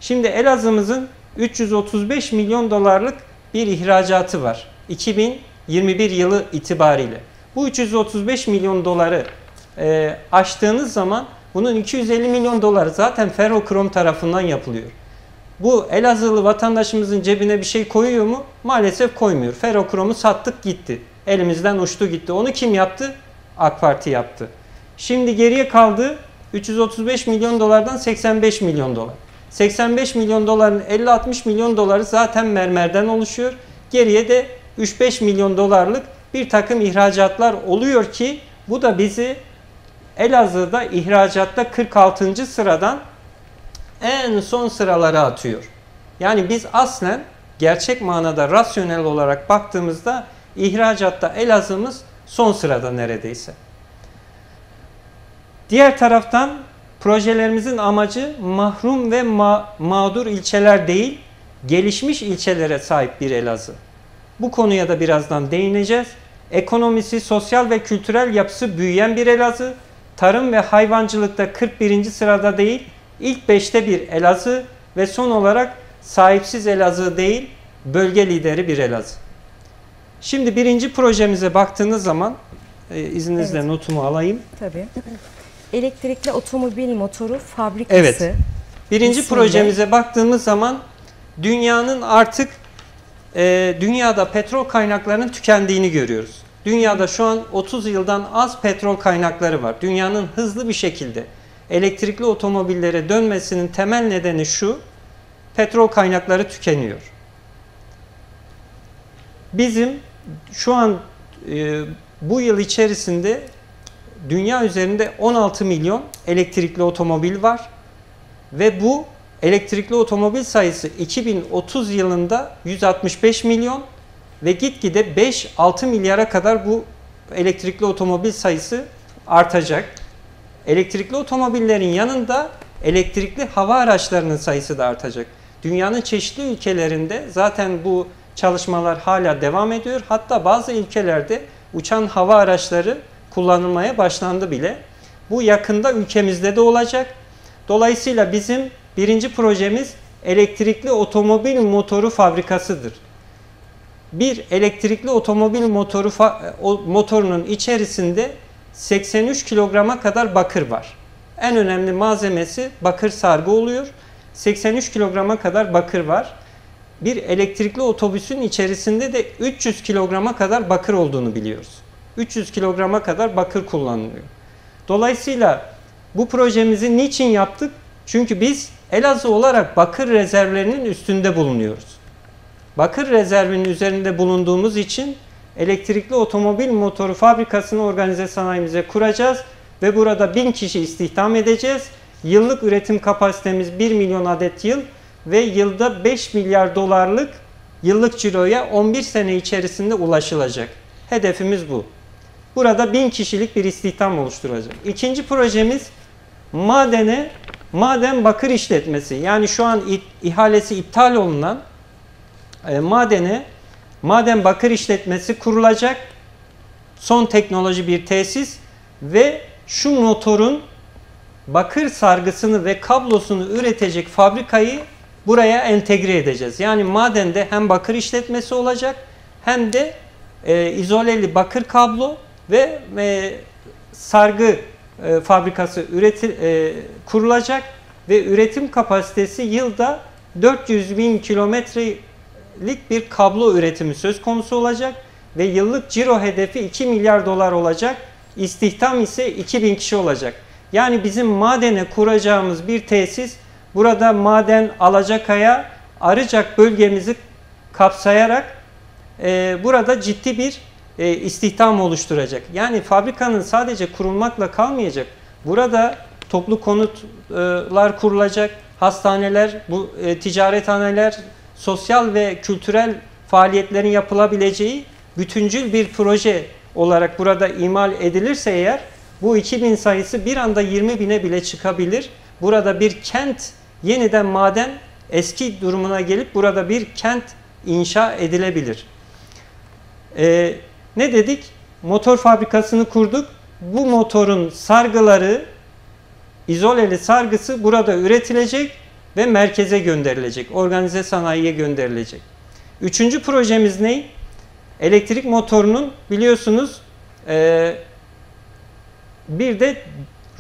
Şimdi Elazığ'ımızın 335 milyon dolarlık bir ihracatı var. 2021 yılı itibariyle. Bu 335 milyon doları e, aştığınız zaman bunun 250 milyon doları zaten ferrokrom tarafından yapılıyor. Bu Elazığlı vatandaşımızın cebine bir şey koyuyor mu? Maalesef koymuyor. Ferokromu sattık gitti. Elimizden uçtu gitti. Onu kim yaptı? AK Parti yaptı. Şimdi geriye kaldı 335 milyon dolardan 85 milyon dolar. 85 milyon doların 50-60 milyon doları zaten mermerden oluşuyor. Geriye de 3-5 milyon dolarlık bir takım ihracatlar oluyor ki bu da bizi Elazığ'da ihracatta 46. sıradan en son sıralara atıyor. Yani biz aslen gerçek manada rasyonel olarak baktığımızda ihracatta Elazığ'ımız son sırada neredeyse. Diğer taraftan projelerimizin amacı mahrum ve ma mağdur ilçeler değil, gelişmiş ilçelere sahip bir Elazığ. Bu konuya da birazdan değineceğiz. Ekonomisi, sosyal ve kültürel yapısı büyüyen bir Elazığ, tarım ve hayvancılıkta 41. sırada değil, ilk 5'te bir Elazığ ve son olarak sahipsiz Elazığ değil, bölge lideri bir Elazığ. Şimdi birinci projemize baktığınız zaman, e, izninizle Evet. notumu alayım. Tabii. Elektrikli otomobil motoru fabrikası. Evet. Birinci İsmiyle- projemize baktığımız zaman dünyanın artık e, dünyada petrol kaynaklarının tükendiğini görüyoruz. Dünyada şu an 30 yıldan az petrol kaynakları var. Dünyanın hızlı bir şekilde elektrikli otomobillere dönmesinin temel nedeni şu. Petrol kaynakları tükeniyor. Bizim şu an e, bu yıl içerisinde dünya üzerinde 16 milyon elektrikli otomobil var ve bu elektrikli otomobil sayısı 2030 yılında 165 milyon ve gitgide 5-6 milyara kadar bu elektrikli otomobil sayısı artacak. Elektrikli otomobillerin yanında elektrikli hava araçlarının sayısı da artacak. Dünyanın çeşitli ülkelerinde zaten bu çalışmalar hala devam ediyor. Hatta bazı ülkelerde uçan hava araçları kullanılmaya başlandı bile. Bu yakında ülkemizde de olacak. Dolayısıyla bizim birinci projemiz elektrikli otomobil motoru fabrikasıdır. Bir elektrikli otomobil motoru motorunun içerisinde 83 kilograma kadar bakır var. En önemli malzemesi bakır sargı oluyor. 83 kilograma kadar bakır var. Bir elektrikli otobüsün içerisinde de 300 kilograma kadar bakır olduğunu biliyoruz. 300 kilograma kadar bakır kullanılıyor. Dolayısıyla bu projemizi niçin yaptık? Çünkü biz Elazığ olarak bakır rezervlerinin üstünde bulunuyoruz. Bakır rezervinin üzerinde bulunduğumuz için elektrikli otomobil motoru fabrikasını organize sanayimize kuracağız ve burada 1000 kişi istihdam edeceğiz. Yıllık üretim kapasitemiz 1 milyon adet yıl ve yılda 5 milyar dolarlık yıllık ciroya 11 sene içerisinde ulaşılacak. Hedefimiz bu. Burada 1000 kişilik bir istihdam oluşturacak. İkinci projemiz madene maden bakır işletmesi. Yani şu an ihalesi iptal olunan e, madene maden bakır işletmesi kurulacak. Son teknoloji bir tesis ve şu motorun bakır sargısını ve kablosunu üretecek fabrikayı buraya entegre edeceğiz. Yani madende hem bakır işletmesi olacak hem de e, izoleli bakır kablo ve e, sargı e, fabrikası üreti, e, kurulacak ve üretim kapasitesi yılda 400 bin kilometrelik bir kablo üretimi söz konusu olacak ve yıllık ciro hedefi 2 milyar dolar olacak. İstihdam ise 2000 kişi olacak. Yani bizim madene kuracağımız bir tesis burada maden Alacakaya, Arıcak bölgemizi kapsayarak e, burada ciddi bir e, istihdam oluşturacak. Yani fabrikanın sadece kurulmakla kalmayacak. Burada toplu konutlar kurulacak, hastaneler, bu e, ticarethaneler, sosyal ve kültürel faaliyetlerin yapılabileceği bütüncül bir proje olarak burada imal edilirse eğer bu 2000 sayısı bir anda 20 bine bile çıkabilir. Burada bir kent yeniden maden eski durumuna gelip burada bir kent inşa edilebilir. Ee, ne dedik? Motor fabrikasını kurduk. Bu motorun sargıları, izoleli sargısı burada üretilecek ve merkeze gönderilecek. Organize sanayiye gönderilecek. Üçüncü projemiz ne? Elektrik motorunun biliyorsunuz e, bir de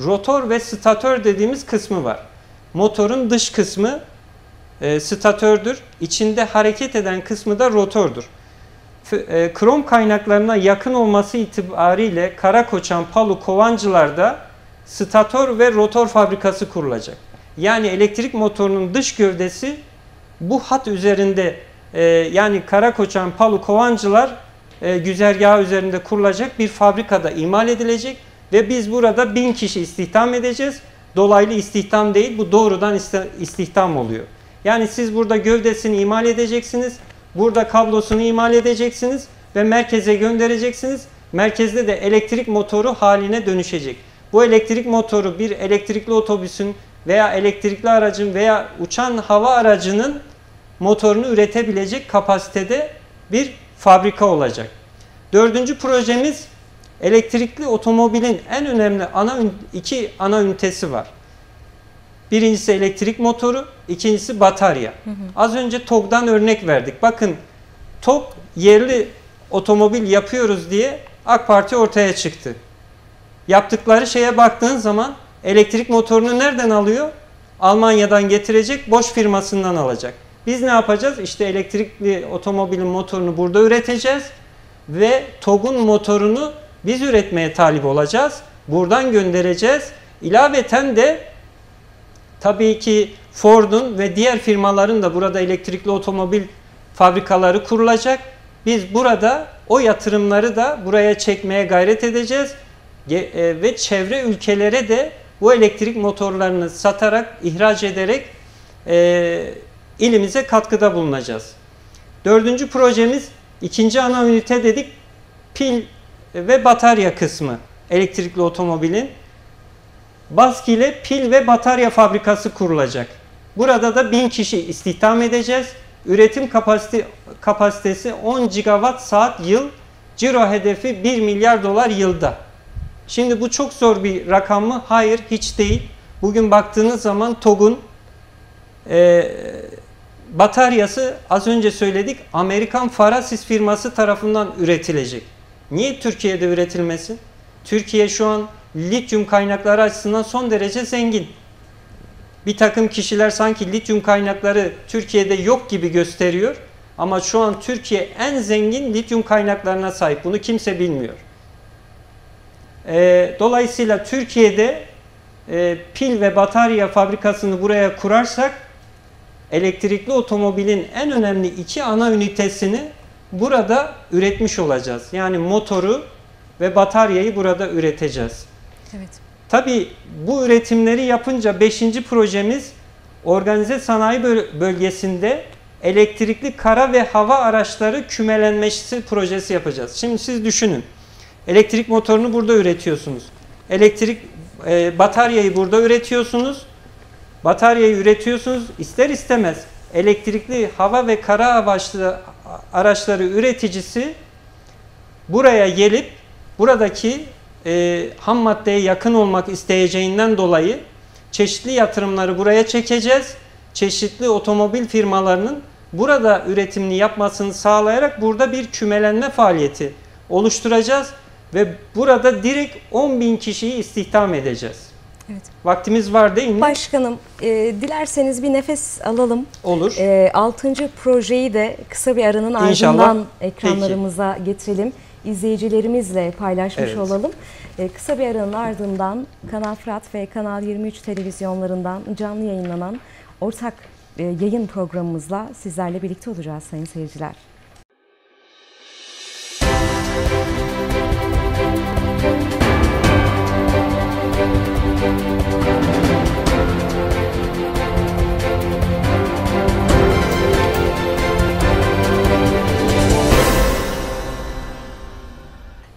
rotor ve statör dediğimiz kısmı var. Motorun dış kısmı e, statördür. İçinde hareket eden kısmı da rotordur. F- e, krom kaynaklarına yakın olması itibariyle Karakoçan, Palu, Kovancılar'da statör ve rotor fabrikası kurulacak. Yani elektrik motorunun dış gövdesi bu hat üzerinde e, yani Karakoçan, Palu, Kovancılar e, güzergahı üzerinde kurulacak bir fabrikada imal edilecek ve biz burada bin kişi istihdam edeceğiz. Dolaylı istihdam değil bu doğrudan istihdam oluyor. Yani siz burada gövdesini imal edeceksiniz. Burada kablosunu imal edeceksiniz ve merkeze göndereceksiniz. Merkezde de elektrik motoru haline dönüşecek. Bu elektrik motoru bir elektrikli otobüsün veya elektrikli aracın veya uçan hava aracının motorunu üretebilecek kapasitede bir fabrika olacak. Dördüncü projemiz elektrikli otomobilin en önemli ana iki ana ünitesi var. Birincisi elektrik motoru, ikincisi batarya. Az önce TOG'dan örnek verdik. Bakın TOG yerli otomobil yapıyoruz diye AK Parti ortaya çıktı. Yaptıkları şeye baktığın zaman elektrik motorunu nereden alıyor? Almanya'dan getirecek, Bosch firmasından alacak. Biz ne yapacağız? İşte elektrikli otomobilin motorunu burada üreteceğiz ve TOG'un motorunu biz üretmeye talip olacağız. Buradan göndereceğiz. İlaveten de tabii ki Ford'un ve diğer firmaların da burada elektrikli otomobil fabrikaları kurulacak. Biz burada o yatırımları da buraya çekmeye gayret edeceğiz. E, Ve çevre ülkelere de bu elektrik motorlarını satarak, ihraç ederek e, ilimize katkıda bulunacağız. Dördüncü projemiz ikinci ana ünite dedik pil ve batarya kısmı elektrikli otomobilin. Baski ile pil ve batarya fabrikası kurulacak. Burada da 1000 kişi istihdam edeceğiz. Üretim kapasite, kapasitesi 10 gigawatt saat yıl. Ciro hedefi 1 milyar dolar yılda. Şimdi bu çok zor bir rakam mı? Hayır hiç değil. Bugün baktığınız zaman TOG'un e, bataryası az önce söyledik Amerikan Farasis firması tarafından üretilecek. Niye Türkiye'de üretilmesin? Türkiye şu an lityum kaynakları açısından son derece zengin. Bir takım kişiler sanki lityum kaynakları Türkiye'de yok gibi gösteriyor. Ama şu an Türkiye en zengin lityum kaynaklarına sahip. Bunu kimse bilmiyor. Ee, dolayısıyla Türkiye'de e, pil ve batarya fabrikasını buraya kurarsak elektrikli otomobilin en önemli iki ana ünitesini burada üretmiş olacağız. Yani motoru ve bataryayı burada üreteceğiz. Evet. Tabii bu üretimleri yapınca 5. projemiz organize sanayi böl- bölgesinde elektrikli kara ve hava araçları kümelenmesi projesi yapacağız. Şimdi siz düşünün. Elektrik motorunu burada üretiyorsunuz. Elektrik e, bataryayı burada üretiyorsunuz. Bataryayı üretiyorsunuz. İster istemez elektrikli hava ve kara amaçlı araçları üreticisi buraya gelip buradaki e, ham maddeye yakın olmak isteyeceğinden dolayı çeşitli yatırımları buraya çekeceğiz. Çeşitli otomobil firmalarının burada üretimini yapmasını sağlayarak burada bir kümelenme faaliyeti oluşturacağız ve burada direkt 10 bin kişiyi istihdam edeceğiz. Evet. Vaktimiz var değil mi? Başkanım, e, dilerseniz bir nefes alalım. Olur. E, altıncı projeyi de kısa bir aranın İnşallah. ardından ekranlarımıza getirelim. İzleyicilerimizle paylaşmış Evet. olalım. E, kısa bir aranın ardından Kanal Fırat ve Kanal 23 televizyonlarından canlı yayınlanan ortak e, yayın programımızla sizlerle birlikte olacağız sayın seyirciler.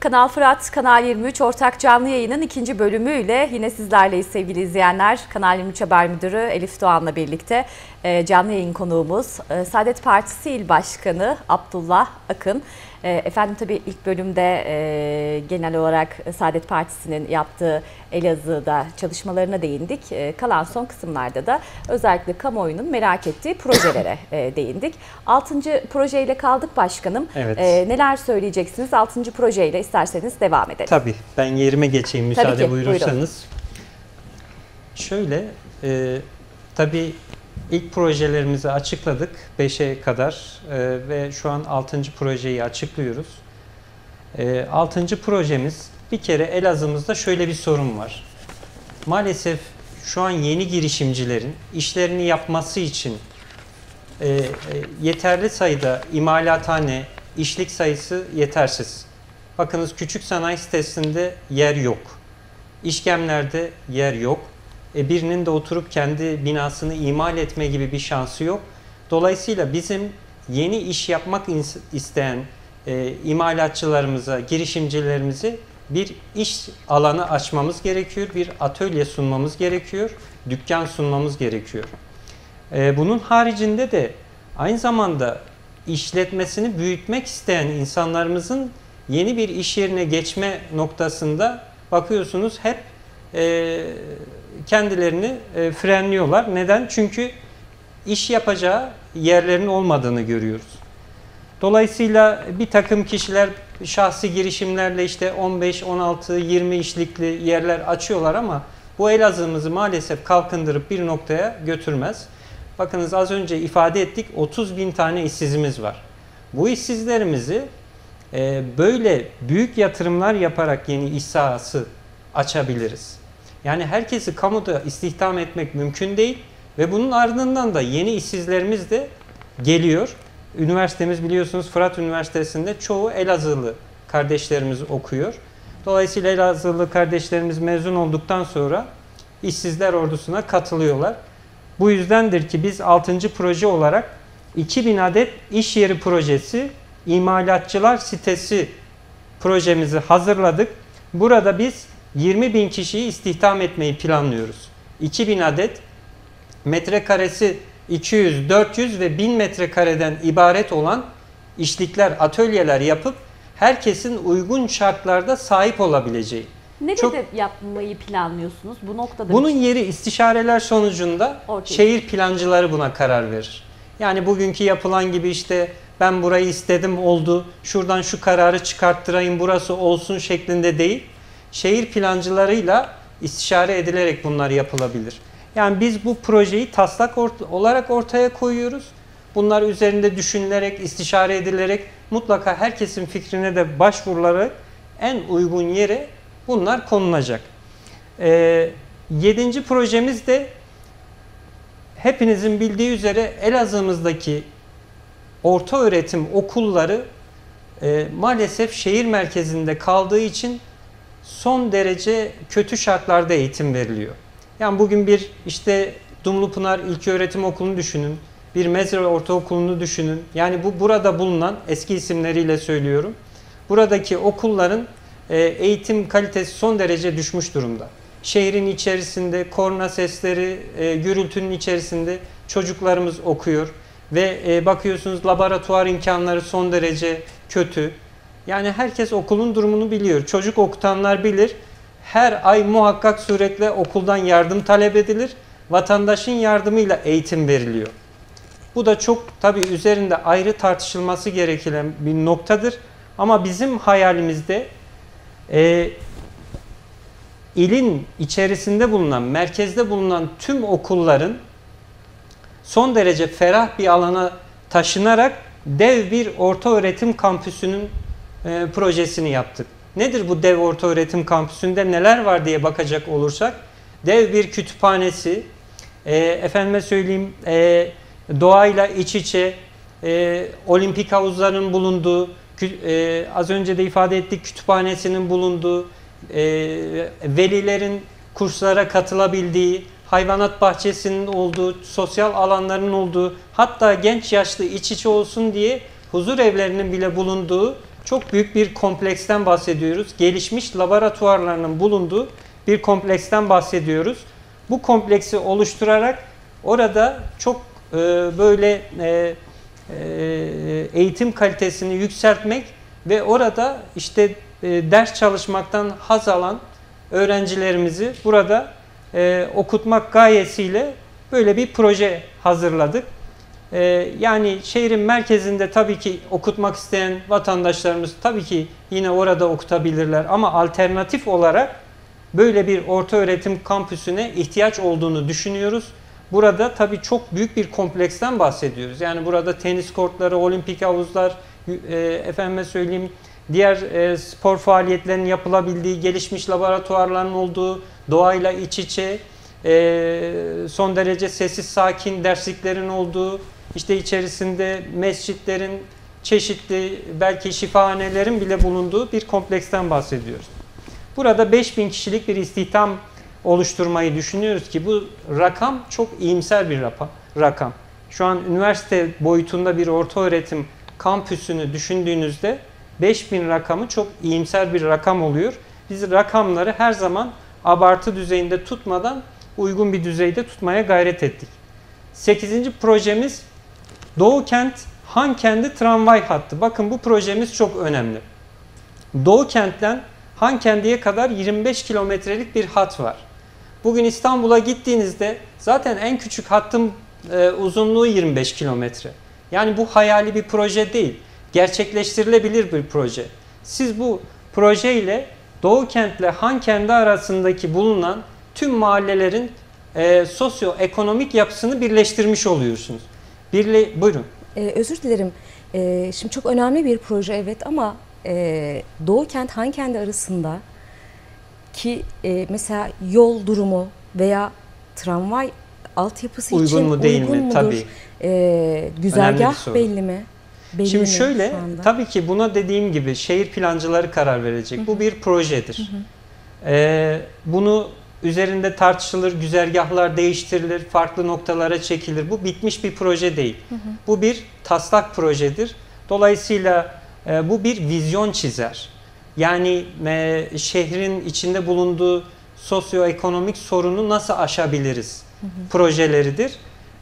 Kanal Fırat, Kanal 23 ortak canlı yayının ikinci bölümüyle yine sizlerleyiz sevgili izleyenler. Kanal 23 Haber Müdürü Elif Doğan'la birlikte e, canlı yayın konuğumuz e, Saadet Partisi İl Başkanı Abdullah Akın. E, Efendim tabii ilk bölümde e, genel olarak Saadet Partisi'nin yaptığı Elazığ'da çalışmalarına değindik. E, Kalan son kısımlarda da özellikle kamuoyunun merak ettiği projelere e, değindik. Altıncı projeyle kaldık başkanım. Evet. E, Neler söyleyeceksiniz? Altıncı projeyle isterseniz devam edelim. Tabii ben yerime geçeyim müsaade Tabii ki, buyurursanız. Şöyle e, tabii İlk projelerimizi açıkladık 5'e kadar e, ve şu an 6. projeyi açıklıyoruz. 6. projemiz bir kere Elazığ'ımızda şöyle bir sorun var. Maalesef şu an yeni girişimcilerin işlerini yapması için e, e, yeterli sayıda imalathane, işlik sayısı yetersiz. Bakınız küçük sanayi sitesinde yer yok. İşgemlerde yer yok. E, birinin de oturup kendi binasını imal etme gibi bir şansı yok. Dolayısıyla bizim yeni iş yapmak isteyen e, imalatçılarımıza, girişimcilerimizi bir iş alanı açmamız gerekiyor, bir atölye sunmamız gerekiyor, dükkan sunmamız gerekiyor. E, bunun haricinde de aynı zamanda işletmesini büyütmek isteyen insanlarımızın yeni bir iş yerine geçme noktasında bakıyorsunuz hep e, kendilerini e, frenliyorlar. Neden? Çünkü iş yapacağı yerlerin olmadığını görüyoruz. Dolayısıyla bir takım kişiler şahsi girişimlerle işte 15, 16, 20 işlikli yerler açıyorlar ama bu Elazığ'ımızı maalesef kalkındırıp bir noktaya götürmez. Bakınız az önce ifade ettik 30 bin tane işsizimiz var. Bu işsizlerimizi e, böyle büyük yatırımlar yaparak yeni iş sahası açabiliriz. Yani herkesi kamuda istihdam etmek mümkün değil ve bunun ardından da yeni işsizlerimiz de geliyor. Üniversitemiz biliyorsunuz Fırat Üniversitesi'nde çoğu Elazığlı kardeşlerimiz okuyor. Dolayısıyla Elazığlı kardeşlerimiz mezun olduktan sonra işsizler ordusuna katılıyorlar. Bu yüzdendir ki biz 6. proje olarak 2000 adet iş yeri projesi imalatçılar sitesi projemizi hazırladık. Burada biz 20 bin kişiyi istihdam etmeyi planlıyoruz. 2000 adet metrekaresi 200, 400 ve 1000 metrekareden ibaret olan işlikler, atölyeler yapıp herkesin uygun şartlarda sahip olabileceği. Ne Çok, yapmayı planlıyorsunuz bu noktada? Bunun yeri istişareler sonucunda Ortaya. şehir plancıları buna karar verir. Yani bugünkü yapılan gibi işte ben burayı istedim oldu, şuradan şu kararı çıkarttırayım burası olsun şeklinde değil. Şehir plancılarıyla istişare edilerek bunlar yapılabilir. Yani biz bu projeyi taslak ort olarak ortaya koyuyoruz. Bunlar üzerinde düşünülerek, istişare edilerek mutlaka herkesin fikrine de başvurularak en uygun yere bunlar konulacak. Ee, yedinci projemiz de hepinizin bildiği üzere Elazığ'ımızdaki orta öğretim okulları e, maalesef şehir merkezinde kaldığı için son derece kötü şartlarda eğitim veriliyor. Yani bugün bir işte Dumlupınar İlköğretim Okulu'nu düşünün. Bir Mezre Ortaokulu'nu düşünün. Yani bu burada bulunan eski isimleriyle söylüyorum. Buradaki okulların e, eğitim kalitesi son derece düşmüş durumda. Şehrin içerisinde korna sesleri, e, gürültünün içerisinde çocuklarımız okuyor ve e, bakıyorsunuz laboratuvar imkanları son derece kötü. Yani herkes okulun durumunu biliyor. Çocuk okutanlar bilir her ay muhakkak suretle okuldan yardım talep edilir. Vatandaşın yardımıyla eğitim veriliyor. Bu da çok tabii üzerinde ayrı tartışılması gereken bir noktadır. Ama bizim hayalimizde e, ilin içerisinde bulunan, merkezde bulunan tüm okulların son derece ferah bir alana taşınarak dev bir orta öğretim kampüsünün e, projesini yaptık. Nedir bu dev orta öğretim kampüsünde neler var diye bakacak olursak dev bir kütüphanesi, e, efendime söyleyeyim e, doğayla iç içe, e, olimpik havuzların bulunduğu, e, az önce de ifade ettik kütüphanesinin bulunduğu, e, velilerin kurslara katılabildiği, hayvanat bahçesinin olduğu, sosyal alanların olduğu, hatta genç yaşlı iç içe olsun diye huzur evlerinin bile bulunduğu çok büyük bir kompleksten bahsediyoruz. Gelişmiş laboratuvarlarının bulunduğu bir kompleksten bahsediyoruz. Bu kompleksi oluşturarak orada çok e, böyle e, e, eğitim kalitesini yükseltmek ve orada işte e, ders çalışmaktan haz alan öğrencilerimizi burada e, okutmak gayesiyle böyle bir proje hazırladık. Ee, yani şehrin merkezinde tabii ki okutmak isteyen vatandaşlarımız tabii ki yine orada okutabilirler ama alternatif olarak böyle bir orta öğretim kampüsüne ihtiyaç olduğunu düşünüyoruz. burada tabii çok büyük bir kompleksten bahsediyoruz. Yani burada tenis kortları, olimpik havuzlar, e, efendime söyleyeyim diğer e, spor faaliyetlerinin yapılabildiği, gelişmiş laboratuvarların olduğu, doğayla iç içe, e, son derece sessiz sakin dersliklerin olduğu, işte içerisinde mescitlerin, çeşitli belki şifahanelerin bile bulunduğu bir kompleksten bahsediyoruz. Burada 5000 kişilik bir istihdam oluşturmayı düşünüyoruz ki bu rakam çok iyimser bir rakam. Şu an üniversite boyutunda bir orta öğretim kampüsünü düşündüğünüzde 5000 rakamı çok iyimser bir rakam oluyor. Biz rakamları her zaman abartı düzeyinde tutmadan uygun bir düzeyde tutmaya gayret ettik. 8. projemiz Doğu Kent Han Kendi tramvay hattı. Bakın bu projemiz çok önemli. Doğu Kent'ten Han Kendi'ye kadar 25 kilometrelik bir hat var. Bugün İstanbul'a gittiğinizde zaten en küçük hattın e, uzunluğu 25 kilometre. Yani bu hayali bir proje değil. Gerçekleştirilebilir bir proje. Siz bu projeyle Doğu Kent ile Han Kendi arasındaki bulunan tüm mahallelerin e, sosyoekonomik yapısını birleştirmiş oluyorsunuz. Birle, buyurun. Ee, özür dilerim. Ee, şimdi çok önemli bir proje evet ama e, Doğu Kent Han Kendi arasında ki e, mesela yol durumu veya tramvay altyapısı uygun için mu değil uygun mi? mudur? Tabii. Ee, güzergah belli mi? Belli Şimdi mi şöyle tabii ki buna dediğim gibi şehir plancıları karar verecek. Bu bir projedir. Ee, bunu üzerinde tartışılır, güzergahlar değiştirilir, farklı noktalara çekilir. Bu bitmiş bir proje değil. Bu bir taslak projedir. Dolayısıyla e, bu bir vizyon çizer. Yani e, şehrin içinde bulunduğu sosyoekonomik sorunu nasıl aşabiliriz projeleridir.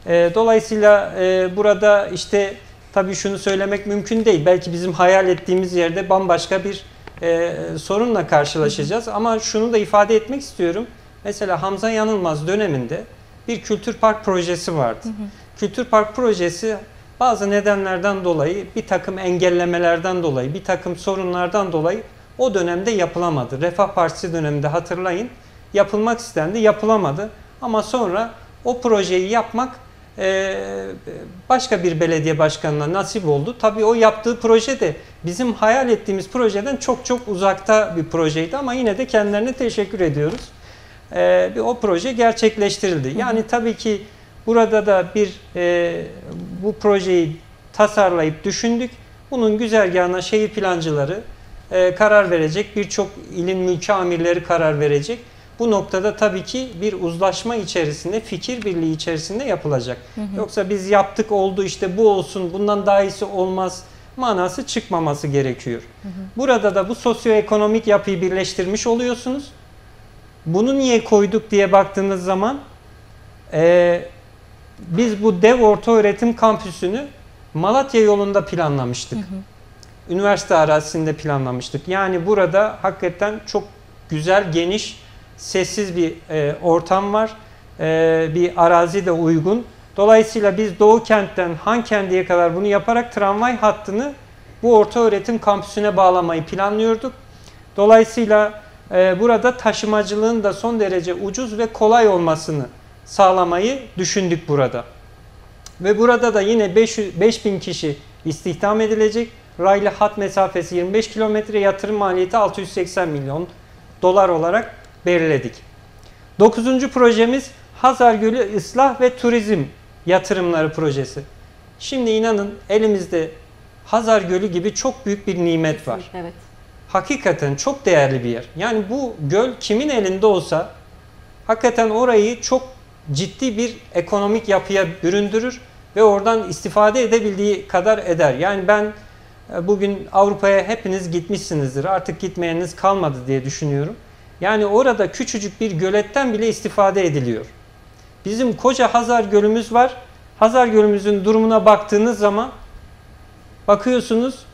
E, dolayısıyla e, burada işte tabii şunu söylemek mümkün değil. Belki bizim hayal ettiğimiz yerde bambaşka bir e, sorunla karşılaşacağız. Ama şunu da ifade etmek istiyorum. Mesela Hamza Yanılmaz döneminde bir kültür park projesi vardı. Hı hı. Kültür park projesi bazı nedenlerden dolayı, bir takım engellemelerden dolayı, bir takım sorunlardan dolayı o dönemde yapılamadı. Refah Partisi döneminde hatırlayın yapılmak istendi, yapılamadı. Ama sonra o projeyi yapmak başka bir belediye başkanına nasip oldu. Tabii o yaptığı proje de bizim hayal ettiğimiz projeden çok çok uzakta bir projeydi ama yine de kendilerine teşekkür ediyoruz. O proje gerçekleştirildi. Yani tabii ki burada da bir bu projeyi tasarlayıp düşündük. Bunun güzergahına şehir plancıları karar verecek, birçok ilin mülki amirleri karar verecek. Bu noktada tabii ki bir uzlaşma içerisinde, fikir birliği içerisinde yapılacak. Hı hı. Yoksa biz yaptık oldu işte bu olsun, bundan daha iyisi olmaz manası çıkmaması gerekiyor. Hı hı. Burada da bu sosyoekonomik yapıyı birleştirmiş oluyorsunuz. Bunu niye koyduk diye baktığınız zaman e, biz bu dev orta öğretim kampüsünü Malatya yolunda planlamıştık. Hı hı. Üniversite arazisinde planlamıştık. Yani burada hakikaten çok güzel, geniş sessiz bir e, ortam var. E, bir arazi de uygun. Dolayısıyla biz Doğu Kent'ten Han Kendi'ye kadar bunu yaparak tramvay hattını bu orta öğretim kampüsüne bağlamayı planlıyorduk. Dolayısıyla e, burada taşımacılığın da son derece ucuz ve kolay olmasını sağlamayı düşündük burada. Ve burada da yine 5000 kişi istihdam edilecek. Raylı hat mesafesi 25 kilometre, yatırım maliyeti 680 milyon dolar olarak belirledik. Dokuzuncu projemiz Hazar Gölü Islah ve Turizm Yatırımları Projesi. Şimdi inanın elimizde Hazar Gölü gibi çok büyük bir nimet var. Evet. Hakikaten çok değerli bir yer. Yani bu göl kimin elinde olsa hakikaten orayı çok ciddi bir ekonomik yapıya büründürür ve oradan istifade edebildiği kadar eder. Yani ben e, bugün Avrupa'ya hepiniz gitmişsinizdir. Artık gitmeyeniniz kalmadı diye düşünüyorum. Yani orada küçücük bir göletten bile istifade ediliyor. Bizim koca Hazar Gölümüz var. Hazar Gölümüzün durumuna baktığınız zaman bakıyorsunuz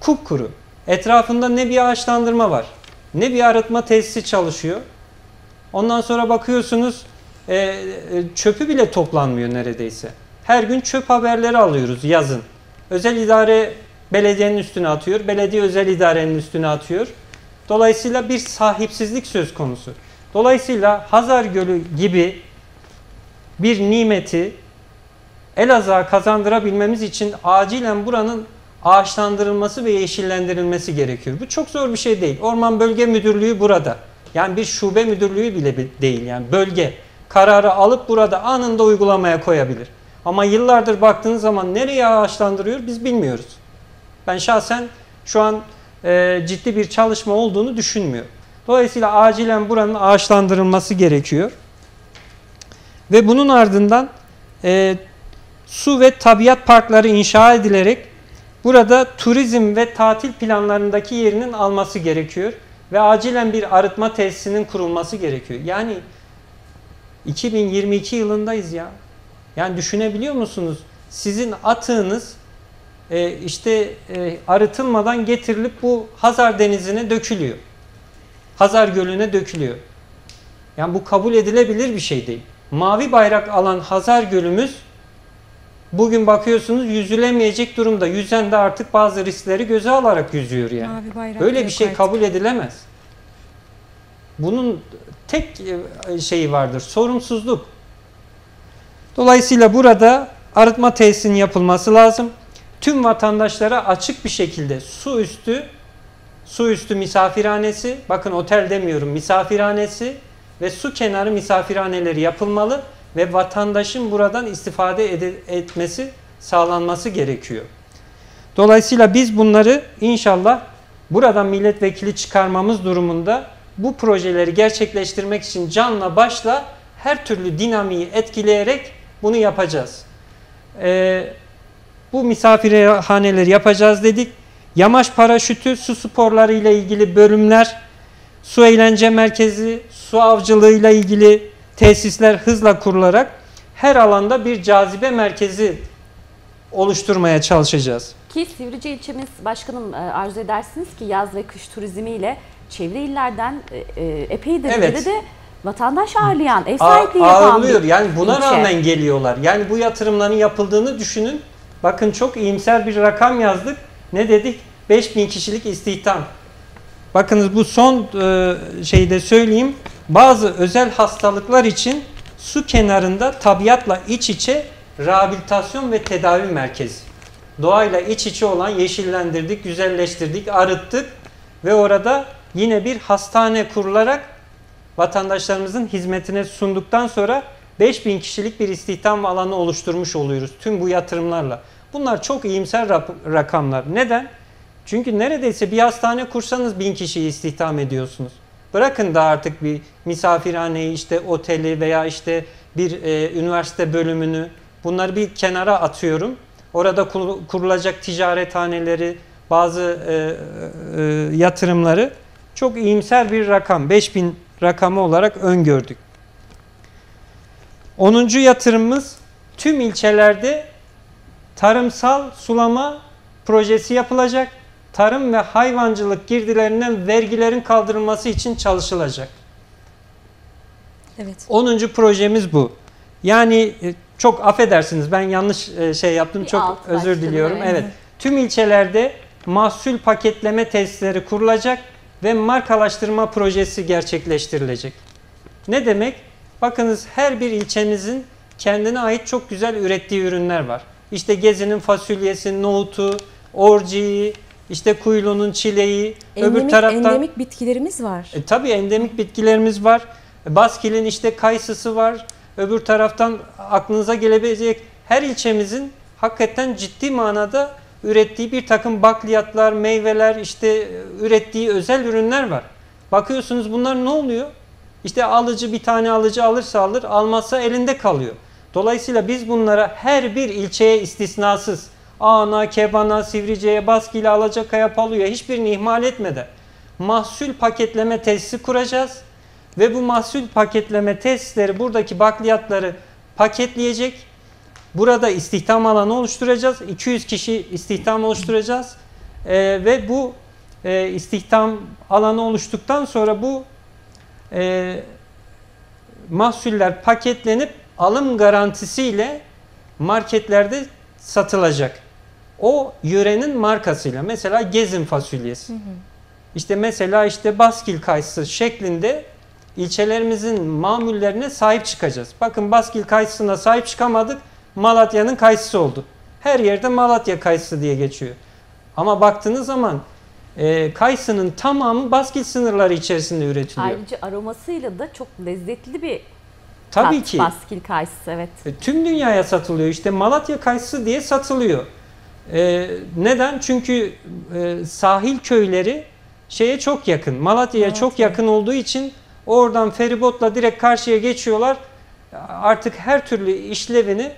kupkuru. Etrafında ne bir ağaçlandırma var, ne bir arıtma tesisi çalışıyor. Ondan sonra bakıyorsunuz e, e, çöpü bile toplanmıyor neredeyse. Her gün çöp haberleri alıyoruz yazın. Özel idare belediyenin üstüne atıyor, belediye özel idarenin üstüne atıyor. Dolayısıyla bir sahipsizlik söz konusu. Dolayısıyla Hazar Gölü gibi bir nimeti Elazığ'a kazandırabilmemiz için acilen buranın ağaçlandırılması ve yeşillendirilmesi gerekiyor. Bu çok zor bir şey değil. Orman Bölge Müdürlüğü burada. Yani bir şube müdürlüğü bile bi- değil yani bölge. Kararı alıp burada anında uygulamaya koyabilir. Ama yıllardır baktığınız zaman nereye ağaçlandırıyor biz bilmiyoruz. Ben şahsen şu an e, ciddi bir çalışma olduğunu düşünmüyorum. Dolayısıyla acilen buranın ağaçlandırılması gerekiyor. Ve bunun ardından e, su ve tabiat parkları inşa edilerek burada turizm ve tatil planlarındaki yerinin alması gerekiyor. Ve acilen bir arıtma tesisinin kurulması gerekiyor. Yani 2022 yılındayız ya. Yani düşünebiliyor musunuz? Sizin atığınız e, işte e, arıtılmadan getirilip bu Hazar Denizi'ne dökülüyor. Hazar Gölü'ne dökülüyor. Yani bu kabul edilebilir bir şey değil. Mavi bayrak alan Hazar Gölü'müz bugün bakıyorsunuz yüzülemeyecek durumda. Yüzen de artık bazı riskleri göze alarak yüzüyor yani. Bayrak Böyle bir şey artık. kabul edilemez. Bunun tek e, şeyi vardır, sorumsuzluk. Dolayısıyla burada arıtma tesisinin yapılması lazım. Tüm vatandaşlara açık bir şekilde su üstü, su üstü misafirhanesi, bakın otel demiyorum, misafirhanesi ve su kenarı misafirhaneleri yapılmalı ve vatandaşın buradan istifade etmesi sağlanması gerekiyor. Dolayısıyla biz bunları inşallah buradan milletvekili çıkarmamız durumunda bu projeleri gerçekleştirmek için canla başla her türlü dinamiği etkileyerek bunu yapacağız. Ee, bu misafirhaneleri yapacağız dedik. Yamaç paraşütü, su sporları ile ilgili bölümler, su eğlence merkezi, su avcılığı ile ilgili tesisler hızla kurularak her alanda bir cazibe merkezi oluşturmaya çalışacağız. Ki Sivrice ilçemiz başkanım e, arzu edersiniz ki yaz ve kış turizmiyle çevre illerden e, e, epey derecede Evet. de vatandaş ağırlayan, ev sahipliği yapan ağırlıyor. Yani buna ilçe. rağmen geliyorlar. Yani bu yatırımların yapıldığını düşünün. Bakın çok iyimser bir rakam yazdık. Ne dedik? 5000 kişilik istihdam. Bakınız bu son e, şeyi de söyleyeyim. Bazı özel hastalıklar için su kenarında tabiatla iç içe rehabilitasyon ve tedavi merkezi. Doğayla iç içe olan yeşillendirdik, güzelleştirdik, arıttık ve orada yine bir hastane kurularak vatandaşlarımızın hizmetine sunduktan sonra 5000 kişilik bir istihdam alanı oluşturmuş oluyoruz tüm bu yatırımlarla. Bunlar çok iyimser rakamlar. Neden? Çünkü neredeyse bir hastane kursanız 1000 kişiyi istihdam ediyorsunuz. Bırakın da artık bir misafirhaneyi, işte oteli veya işte bir e, üniversite bölümünü bunları bir kenara atıyorum. Orada kur- kurulacak ticarethaneleri, bazı e, e, yatırımları çok iyimser bir rakam. 5000 rakamı olarak öngördük. 10. yatırımımız tüm ilçelerde tarımsal sulama projesi yapılacak. Tarım ve hayvancılık girdilerinden vergilerin kaldırılması için çalışılacak. Evet. 10. projemiz bu. Yani e, çok affedersiniz ben yanlış e, şey yaptım. Bir çok özür diliyorum. evet. Evet. Tüm ilçelerde mahsul paketleme tesisleri kurulacak ve markalaştırma projesi gerçekleştirilecek. Ne demek? Bakınız her bir ilçemizin kendine ait çok güzel ürettiği ürünler var. İşte Gezi'nin fasulyesi, nohutu, orciyi, işte Kuyulu'nun çileği, öbür Endemik, taraftan endemik bitkilerimiz var. e, tabii endemik bitkilerimiz var. Baskil'in işte kayısısı var. Öbür taraftan aklınıza gelebilecek her ilçemizin hakikaten ciddi manada ürettiği bir takım bakliyatlar, meyveler, işte e, ürettiği özel ürünler var. Bakıyorsunuz bunlar ne oluyor? İşte alıcı bir tane alıcı alırsa alır, almazsa elinde kalıyor. Dolayısıyla biz bunlara her bir ilçeye istisnasız Ağna, Kebana, Sivrice'ye, Baskil'e, Alacakaya, Palu'ya hiçbirini ihmal etmeden mahsul paketleme tesisi kuracağız. Ve bu mahsul paketleme tesisleri buradaki bakliyatları paketleyecek. Burada istihdam alanı oluşturacağız. 200 kişi istihdam oluşturacağız. Ee, ve bu e, istihdam alanı oluştuktan sonra bu e, mahsuller paketlenip alım garantisiyle marketlerde satılacak. O yörenin markasıyla. Mesela Gezin fasulyesi. İşte mesela işte Baskil kayısı şeklinde ilçelerimizin mamullerine sahip çıkacağız. Bakın Baskil kayısısına sahip çıkamadık. Malatya'nın kayısısı oldu. Her yerde Malatya kayısı diye geçiyor. Ama baktığınız zaman e, kayısının tamamı Baskil sınırları içerisinde üretiliyor. Ayrıca aromasıyla da çok lezzetli bir Tabii tat ki. baskil kayısı evet. E, Tüm dünyaya satılıyor. İşte Malatya kayısı diye satılıyor. E, neden? Çünkü e, sahil köyleri şeye çok yakın. Malatya'ya Evet, çok yakın olduğu için oradan feribotla direkt karşıya geçiyorlar. Artık her türlü işlevini,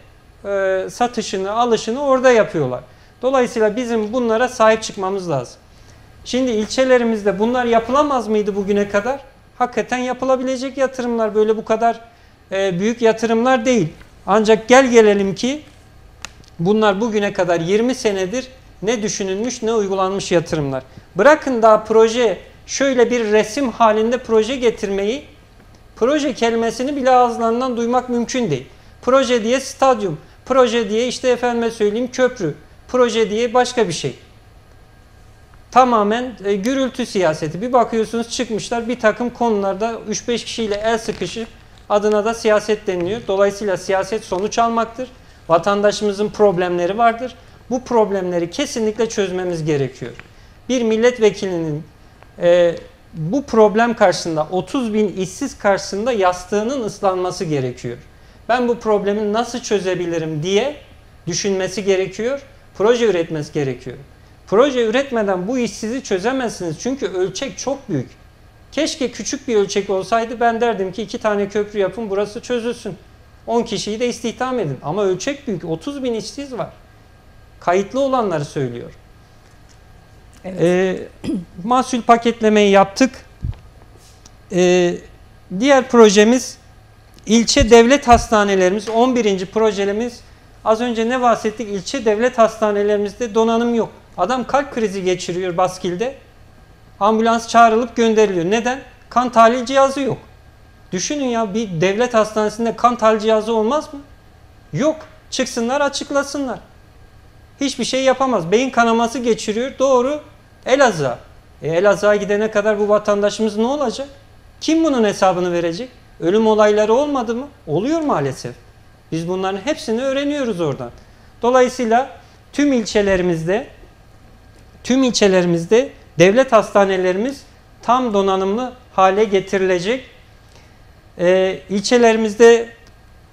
e, satışını, alışını orada yapıyorlar. Dolayısıyla bizim bunlara sahip çıkmamız lazım. Şimdi ilçelerimizde bunlar yapılamaz mıydı bugüne kadar? Hakikaten yapılabilecek yatırımlar böyle bu kadar e, büyük yatırımlar değil. Ancak gel gelelim ki bunlar bugüne kadar 20 senedir ne düşünülmüş ne uygulanmış yatırımlar. Bırakın daha proje şöyle bir resim halinde proje getirmeyi proje kelimesini bile ağızlarından duymak mümkün değil. Proje diye stadyum, proje diye işte efendime söyleyeyim köprü, proje diye başka bir şey tamamen e, gürültü siyaseti. Bir bakıyorsunuz çıkmışlar bir takım konularda 3-5 kişiyle el sıkışıp adına da siyaset deniliyor. Dolayısıyla siyaset sonuç almaktır. Vatandaşımızın problemleri vardır. Bu problemleri kesinlikle çözmemiz gerekiyor. Bir milletvekilinin e, bu problem karşısında 30 bin işsiz karşısında yastığının ıslanması gerekiyor. Ben bu problemi nasıl çözebilirim diye düşünmesi gerekiyor. Proje üretmesi gerekiyor. Proje üretmeden bu işsizi çözemezsiniz. Çünkü ölçek çok büyük. Keşke küçük bir ölçek olsaydı ben derdim ki iki tane köprü yapın burası çözülsün. 10 kişiyi de istihdam edin. Ama ölçek büyük. 30 bin işsiz var. Kayıtlı olanları söylüyor. Evet. Ee, mahsul paketlemeyi yaptık. Ee, diğer projemiz ilçe devlet hastanelerimiz 11. projemiz az önce ne bahsettik ilçe devlet hastanelerimizde donanım yok. Adam kalp krizi geçiriyor Baskil'de. Ambulans çağrılıp gönderiliyor. Neden? Kan tahlil cihazı yok. Düşünün ya bir devlet hastanesinde kan tahlil cihazı olmaz mı? Yok. Çıksınlar açıklasınlar. Hiçbir şey yapamaz. Beyin kanaması geçiriyor. Doğru Elazığ'a. E Elazığ'a gidene kadar bu vatandaşımız ne olacak? Kim bunun hesabını verecek? Ölüm olayları olmadı mı? Oluyor maalesef. Biz bunların hepsini öğreniyoruz oradan. Dolayısıyla tüm ilçelerimizde tüm ilçelerimizde devlet hastanelerimiz tam donanımlı hale getirilecek. Ee, ilçelerimizde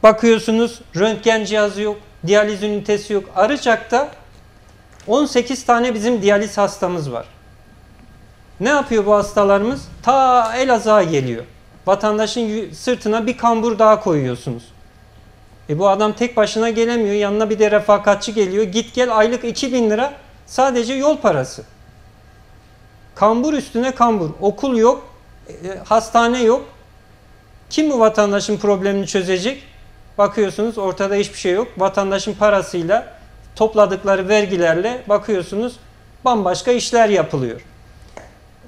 bakıyorsunuz röntgen cihazı yok, diyaliz ünitesi yok. Arıcak'ta 18 tane bizim diyaliz hastamız var. Ne yapıyor bu hastalarımız? Ta Elazığ'a geliyor. Vatandaşın sırtına bir kambur daha koyuyorsunuz. E bu adam tek başına gelemiyor. Yanına bir de refakatçi geliyor. Git gel aylık 2000 lira sadece yol parası. Kambur üstüne kambur. Okul yok, e, hastane yok. Kim bu vatandaşın problemini çözecek? Bakıyorsunuz ortada hiçbir şey yok. Vatandaşın parasıyla topladıkları vergilerle bakıyorsunuz bambaşka işler yapılıyor.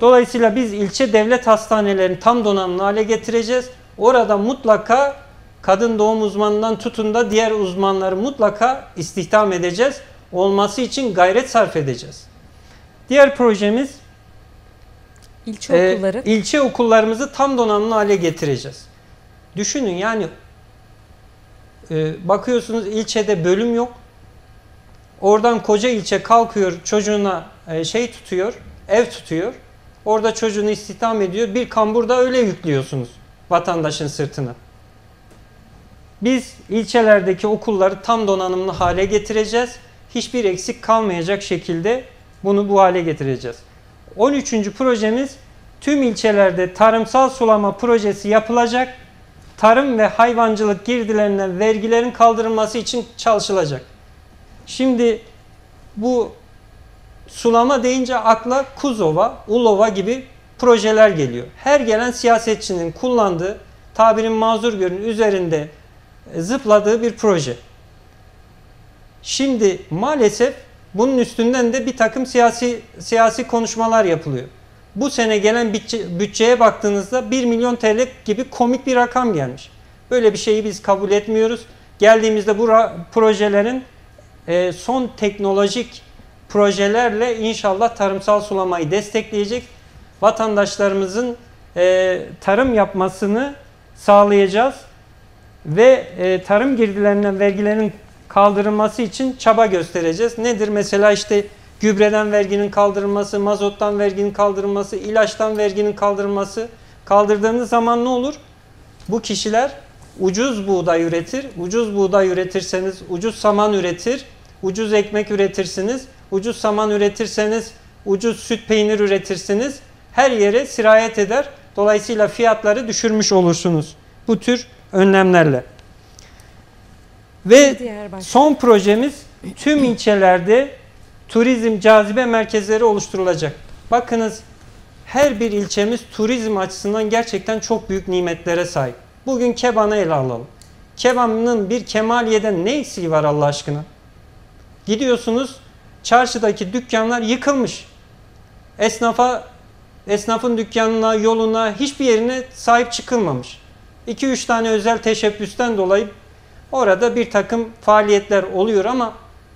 Dolayısıyla biz ilçe devlet hastanelerini tam donanımlı hale getireceğiz. Orada mutlaka kadın doğum uzmanından tutun da diğer uzmanları mutlaka istihdam edeceğiz. Olması için gayret sarf edeceğiz. Diğer projemiz İlçe e, okulları. ilçe okullarımızı tam donanımlı hale getireceğiz. Düşünün yani e, bakıyorsunuz ilçede bölüm yok. Oradan koca ilçe kalkıyor çocuğuna e, şey tutuyor, ev tutuyor. Orada çocuğunu istihdam ediyor. Bir kambur da öyle yüklüyorsunuz vatandaşın sırtına. Biz ilçelerdeki okulları tam donanımlı hale getireceğiz. Hiçbir eksik kalmayacak şekilde bunu bu hale getireceğiz. 13. projemiz tüm ilçelerde tarımsal sulama projesi yapılacak. Tarım ve hayvancılık girdilerinden vergilerin kaldırılması için çalışılacak. Şimdi bu sulama deyince akla Kuzova, Ulova gibi projeler geliyor. Her gelen siyasetçinin kullandığı, tabirin mazur görün üzerinde e, zıpladığı bir proje. Şimdi maalesef bunun üstünden de bir takım siyasi siyasi konuşmalar yapılıyor. Bu sene gelen bütçe, bütçeye baktığınızda 1 milyon TL gibi komik bir rakam gelmiş. Böyle bir şeyi biz kabul etmiyoruz. Geldiğimizde bu projelerin e, son teknolojik projelerle inşallah tarımsal sulamayı destekleyecek. Vatandaşlarımızın e, tarım yapmasını sağlayacağız ve e, tarım girdilerinden vergilerin kaldırılması için çaba göstereceğiz. Nedir mesela işte gübreden verginin kaldırılması, mazottan verginin kaldırılması, ilaçtan verginin kaldırılması. Kaldırdığınız zaman ne olur? Bu kişiler ucuz buğday üretir. Ucuz buğday üretirseniz ucuz saman üretir. Ucuz ekmek üretirsiniz. Ucuz saman üretirseniz ucuz süt peynir üretirsiniz. Her yere sirayet eder. Dolayısıyla fiyatları düşürmüş olursunuz. Bu tür önlemlerle. Ve son projemiz tüm ilçelerde turizm cazibe merkezleri oluşturulacak. Bakınız her bir ilçemiz turizm açısından gerçekten çok büyük nimetlere sahip. Bugün Keban'ı ele alalım. Keban'ın bir Kemaliye'den ne eksiği var Allah aşkına? Gidiyorsunuz çarşıdaki dükkanlar yıkılmış. Esnafa esnafın dükkanına, yoluna, hiçbir yerine sahip çıkılmamış. 2-3 tane özel teşebbüsten dolayı orada bir takım faaliyetler oluyor ama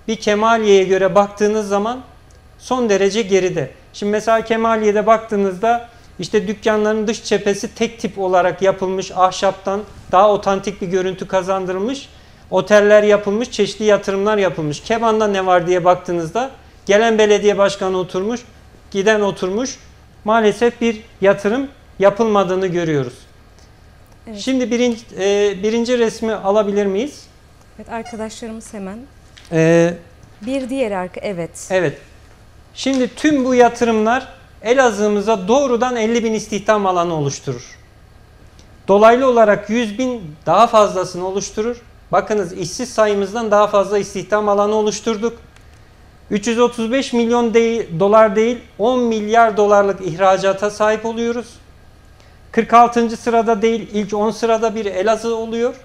bir Kemaliye'ye göre baktığınız zaman son derece geride. Şimdi mesela Kemaliye'de baktığınızda işte dükkanların dış cephesi tek tip olarak yapılmış ahşaptan daha otantik bir görüntü kazandırılmış. Oteller yapılmış, çeşitli yatırımlar yapılmış. Keban'da ne var diye baktığınızda gelen belediye başkanı oturmuş, giden oturmuş. Maalesef bir yatırım yapılmadığını görüyoruz. Evet. Şimdi birinci, e, birinci resmi alabilir miyiz? Evet arkadaşlarımız hemen. E, Bir diğer arka evet. evet. Şimdi tüm bu yatırımlar Elazığ'ımıza doğrudan 50 bin istihdam alanı oluşturur. Dolaylı olarak 100 bin daha fazlasını oluşturur. Bakınız işsiz sayımızdan daha fazla istihdam alanı oluşturduk. 335 milyon değil, dolar değil 10 milyar dolarlık ihracata sahip oluyoruz. 46. sırada değil ilk 10 sırada bir Elazığ oluyor.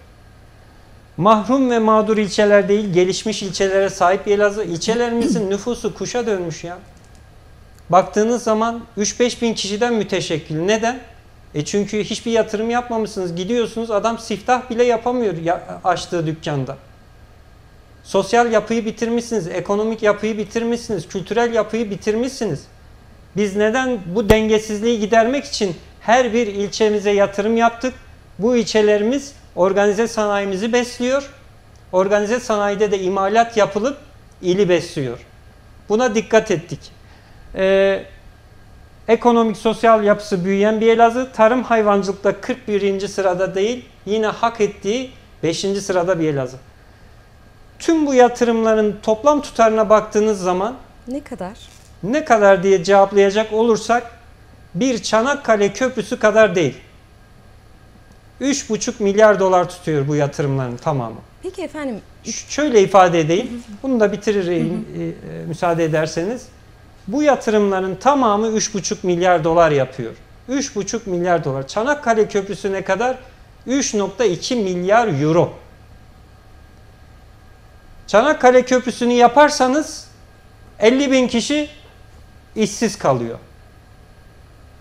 Mahrum ve mağdur ilçeler değil gelişmiş ilçelere sahip Elazığ. İlçelerimizin nüfusu kuşa dönmüş ya. Baktığınız zaman 3-5 bin kişiden müteşekkil. Neden? E çünkü hiçbir yatırım yapmamışsınız. Gidiyorsunuz adam siftah bile yapamıyor ya- açtığı dükkanda. Sosyal yapıyı bitirmişsiniz, ekonomik yapıyı bitirmişsiniz, kültürel yapıyı bitirmişsiniz. Biz neden bu dengesizliği gidermek için her bir ilçemize yatırım yaptık? Bu ilçelerimiz organize sanayimizi besliyor. Organize sanayide de imalat yapılıp ili besliyor. Buna dikkat ettik. Ee, ekonomik sosyal yapısı büyüyen bir Elazığ, tarım hayvancılıkta 41. sırada değil, yine hak ettiği 5. sırada bir Elazığ. Tüm bu yatırımların toplam tutarına baktığınız zaman Ne kadar? ne kadar diye cevaplayacak olursak bir Çanakkale Köprüsü kadar değil. 3,5 milyar dolar tutuyor bu yatırımların tamamı. Peki efendim Ş- Şöyle ifade edeyim. Bunu da bitireyim e, e, müsaade ederseniz. Bu yatırımların tamamı 3,5 milyar dolar yapıyor. 3,5 milyar dolar. Çanakkale Köprüsü ne kadar? 3,2 milyar euro. Çanakkale Köprüsü'nü yaparsanız 50 bin kişi işsiz kalıyor.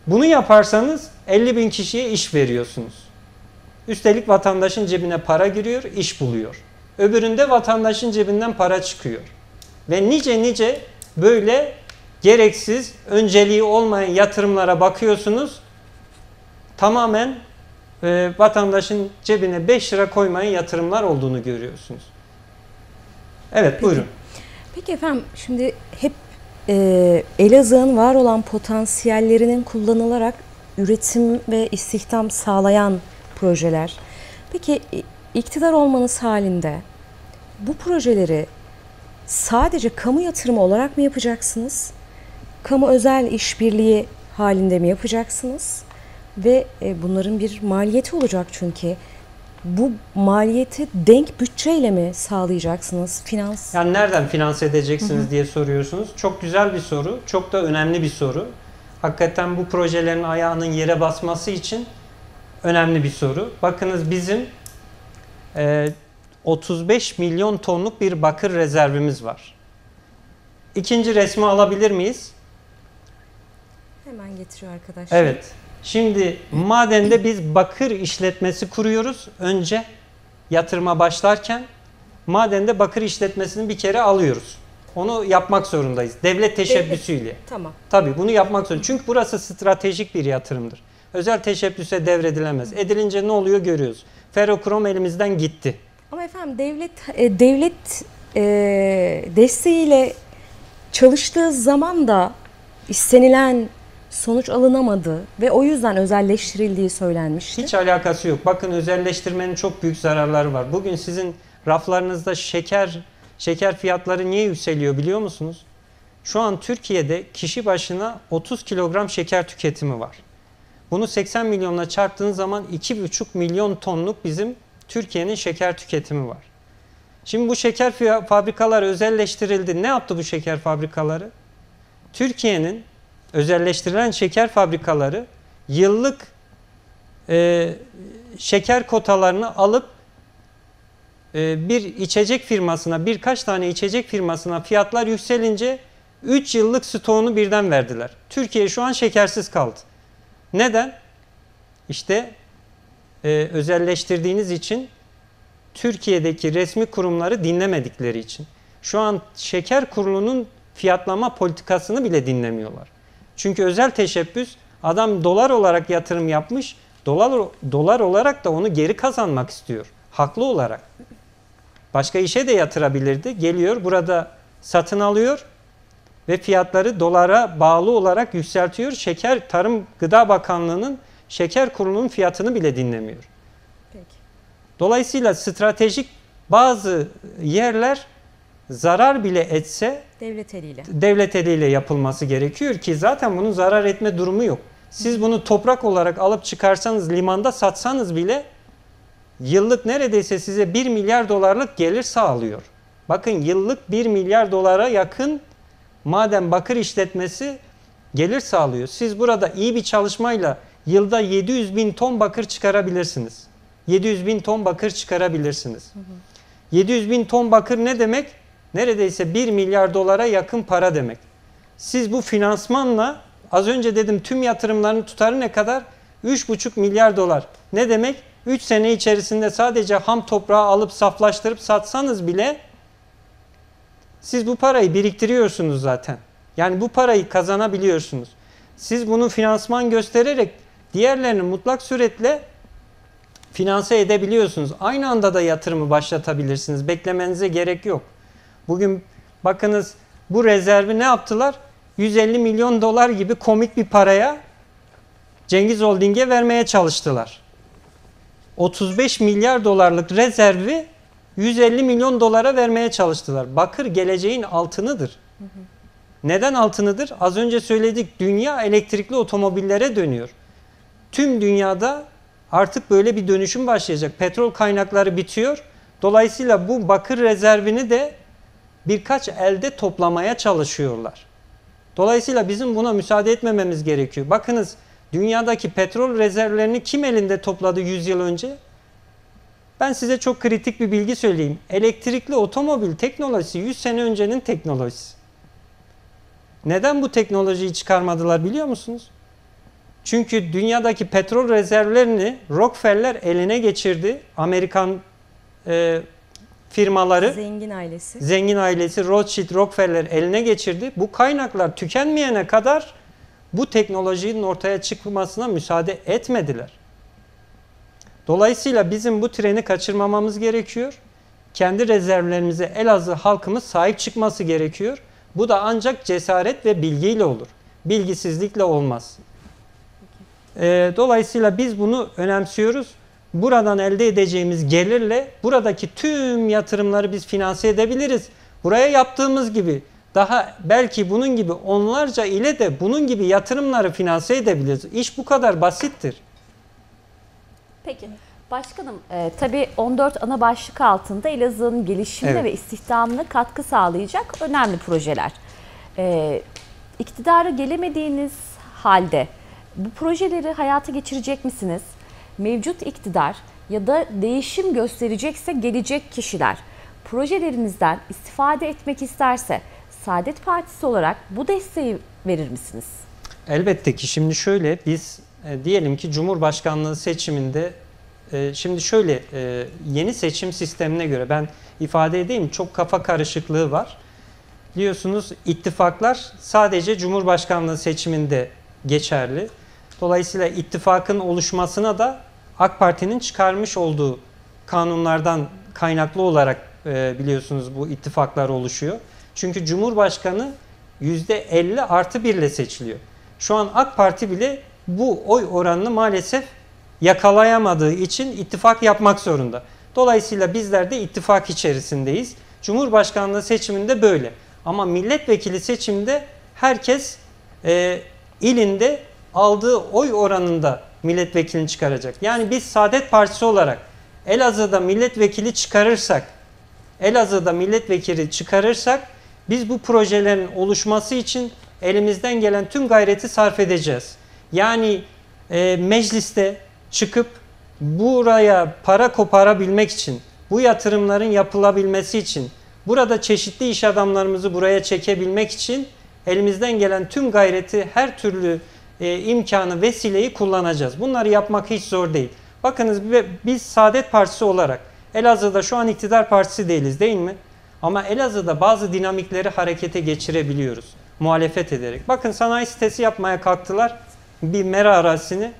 Bunu yaparsanız 50 bin kişiye iş veriyorsunuz. Üstelik vatandaşın cebine para giriyor, iş buluyor. Öbüründe vatandaşın cebinden para çıkıyor. Ve nice nice böyle gereksiz, önceliği olmayan yatırımlara bakıyorsunuz. Tamamen e, vatandaşın cebine 5 lira koymayan yatırımlar olduğunu görüyorsunuz. Evet buyurun. Peki efendim şimdi hep e, Elazığ'ın var olan potansiyellerinin kullanılarak üretim ve istihdam sağlayan projeler. Peki iktidar olmanız halinde bu projeleri sadece kamu yatırımı olarak mı yapacaksınız? Kamu özel işbirliği halinde mi yapacaksınız? Ve e, bunların bir maliyeti olacak çünkü. Bu maliyeti denk bütçeyle mi sağlayacaksınız? Finans Yani nereden finanse edeceksiniz diye soruyorsunuz. Çok güzel bir soru, çok da önemli bir soru. Hakikaten bu projelerin ayağının yere basması için önemli bir soru. Bakınız bizim e, 35 milyon tonluk bir bakır rezervimiz var. İkinci resmi alabilir miyiz? Hemen getiriyor arkadaşlar. Evet. Şimdi madende biz bakır işletmesi kuruyoruz. Önce yatırıma başlarken madende bakır işletmesini bir kere alıyoruz. Onu yapmak zorundayız. Devlet teşebbüsüyle. Tamam. Tabii bunu yapmak zorunda. Çünkü burası stratejik bir yatırımdır. Özel teşebbüse devredilemez. Edilince ne oluyor görüyoruz. Ferrokrom elimizden gitti. Ama efendim devlet e, devlet e, desteğiyle çalıştığı zaman da istenilen sonuç alınamadı ve o yüzden özelleştirildiği söylenmişti. Hiç alakası yok. Bakın özelleştirmenin çok büyük zararları var. Bugün sizin raflarınızda şeker şeker fiyatları niye yükseliyor biliyor musunuz? Şu an Türkiye'de kişi başına 30 kilogram şeker tüketimi var. Bunu 80 milyonla çarptığınız zaman 2,5 milyon tonluk bizim Türkiye'nin şeker tüketimi var. Şimdi bu şeker fabrikaları özelleştirildi. Ne yaptı bu şeker fabrikaları? Türkiye'nin özelleştirilen şeker fabrikaları yıllık e, şeker kotalarını alıp e, bir içecek firmasına, birkaç tane içecek firmasına fiyatlar yükselince 3 yıllık stoğunu birden verdiler. Türkiye şu an şekersiz kaldı. Neden? İşte e, özelleştirdiğiniz için Türkiye'deki resmi kurumları dinlemedikleri için. Şu an şeker kurulunun fiyatlama politikasını bile dinlemiyorlar. Çünkü özel teşebbüs adam dolar olarak yatırım yapmış, dolar dolar olarak da onu geri kazanmak istiyor. Haklı olarak. Başka işe de yatırabilirdi. Geliyor burada satın alıyor ve fiyatları dolara bağlı olarak yükseltiyor. Şeker Tarım Gıda Bakanlığı'nın şeker kurulunun fiyatını bile dinlemiyor. Peki. Dolayısıyla stratejik bazı yerler zarar bile etse Devlet eliyle. devlet eliyle yapılması gerekiyor ki zaten bunun zarar etme durumu yok. Siz bunu toprak olarak alıp çıkarsanız limanda satsanız bile yıllık neredeyse size 1 milyar dolarlık gelir sağlıyor. Bakın yıllık 1 milyar dolara yakın maden bakır işletmesi gelir sağlıyor. Siz burada iyi bir çalışmayla yılda 700 bin ton bakır çıkarabilirsiniz. 700 bin ton bakır çıkarabilirsiniz. 700 bin ton bakır ne demek? Neredeyse 1 milyar dolara yakın para demek. Siz bu finansmanla az önce dedim tüm yatırımların tutarı ne kadar? 3,5 milyar dolar. Ne demek? 3 sene içerisinde sadece ham toprağı alıp saflaştırıp satsanız bile siz bu parayı biriktiriyorsunuz zaten. Yani bu parayı kazanabiliyorsunuz. Siz bunu finansman göstererek diğerlerini mutlak suretle finanse edebiliyorsunuz. Aynı anda da yatırımı başlatabilirsiniz. Beklemenize gerek yok. Bugün bakınız bu rezervi ne yaptılar? 150 milyon dolar gibi komik bir paraya Cengiz Holding'e vermeye çalıştılar. 35 milyar dolarlık rezervi 150 milyon dolara vermeye çalıştılar. Bakır geleceğin altınıdır. Neden altınıdır? Az önce söyledik dünya elektrikli otomobillere dönüyor. Tüm dünyada artık böyle bir dönüşüm başlayacak. Petrol kaynakları bitiyor. Dolayısıyla bu bakır rezervini de birkaç elde toplamaya çalışıyorlar. Dolayısıyla bizim buna müsaade etmememiz gerekiyor. Bakınız dünyadaki petrol rezervlerini kim elinde topladı 100 yıl önce? Ben size çok kritik bir bilgi söyleyeyim. Elektrikli otomobil teknolojisi 100 sene öncenin teknolojisi. Neden bu teknolojiyi çıkarmadılar biliyor musunuz? Çünkü dünyadaki petrol rezervlerini Rockefeller eline geçirdi. Amerikan e, firmaları, Zengin ailesi. zengin ailesi Rothschild, Rockefeller eline geçirdi. Bu kaynaklar tükenmeyene kadar bu teknolojinin ortaya çıkmasına müsaade etmediler. Dolayısıyla bizim bu treni kaçırmamamız gerekiyor. Kendi rezervlerimize Elazığ halkımız sahip çıkması gerekiyor. Bu da ancak cesaret ve bilgiyle olur. Bilgisizlikle olmaz. Ee, dolayısıyla biz bunu önemsiyoruz. Buradan elde edeceğimiz gelirle buradaki tüm yatırımları biz finanse edebiliriz. Buraya yaptığımız gibi daha belki bunun gibi onlarca ile de bunun gibi yatırımları finanse edebiliriz. İş bu kadar basittir. Peki. Başkanım, e, tabii 14 ana başlık altında Elazığ'ın gelişimine Evet. ve istihdamına katkı sağlayacak önemli projeler. E, iktidara gelemediğiniz halde bu projeleri hayata geçirecek misiniz? Mevcut iktidar ya da değişim gösterecekse gelecek kişiler projelerinizden istifade etmek isterse Saadet Partisi olarak bu desteği verir misiniz? Elbette ki şimdi şöyle biz e, diyelim ki Cumhurbaşkanlığı seçiminde e, şimdi şöyle e, yeni seçim sistemine göre ben ifade edeyim çok kafa karışıklığı var. Biliyorsunuz ittifaklar sadece Cumhurbaşkanlığı seçiminde geçerli. Dolayısıyla ittifakın oluşmasına da AK Parti'nin çıkarmış olduğu kanunlardan kaynaklı olarak biliyorsunuz bu ittifaklar oluşuyor. Çünkü Cumhurbaşkanı %50 artı 1 ile seçiliyor. Şu an AK Parti bile bu oy oranını maalesef yakalayamadığı için ittifak yapmak zorunda. Dolayısıyla bizler de ittifak içerisindeyiz. Cumhurbaşkanlığı seçiminde böyle. Ama milletvekili seçiminde herkes e, ilinde aldığı oy oranında milletvekilini çıkaracak. Yani biz Saadet Partisi olarak Elazığ'da milletvekili çıkarırsak, Elazığ'da milletvekili çıkarırsak biz bu projelerin oluşması için elimizden gelen tüm gayreti sarf edeceğiz. Yani e, mecliste çıkıp buraya para koparabilmek için, bu yatırımların yapılabilmesi için, burada çeşitli iş adamlarımızı buraya çekebilmek için elimizden gelen tüm gayreti, her türlü e, imkanı, vesileyi kullanacağız. Bunları yapmak hiç zor değil. Bakınız biz Saadet Partisi olarak Elazığ'da şu an iktidar partisi değiliz değil mi? Ama Elazığ'da bazı dinamikleri harekete geçirebiliyoruz. Muhalefet ederek. Bakın sanayi sitesi yapmaya kalktılar. Bir mera arazisini.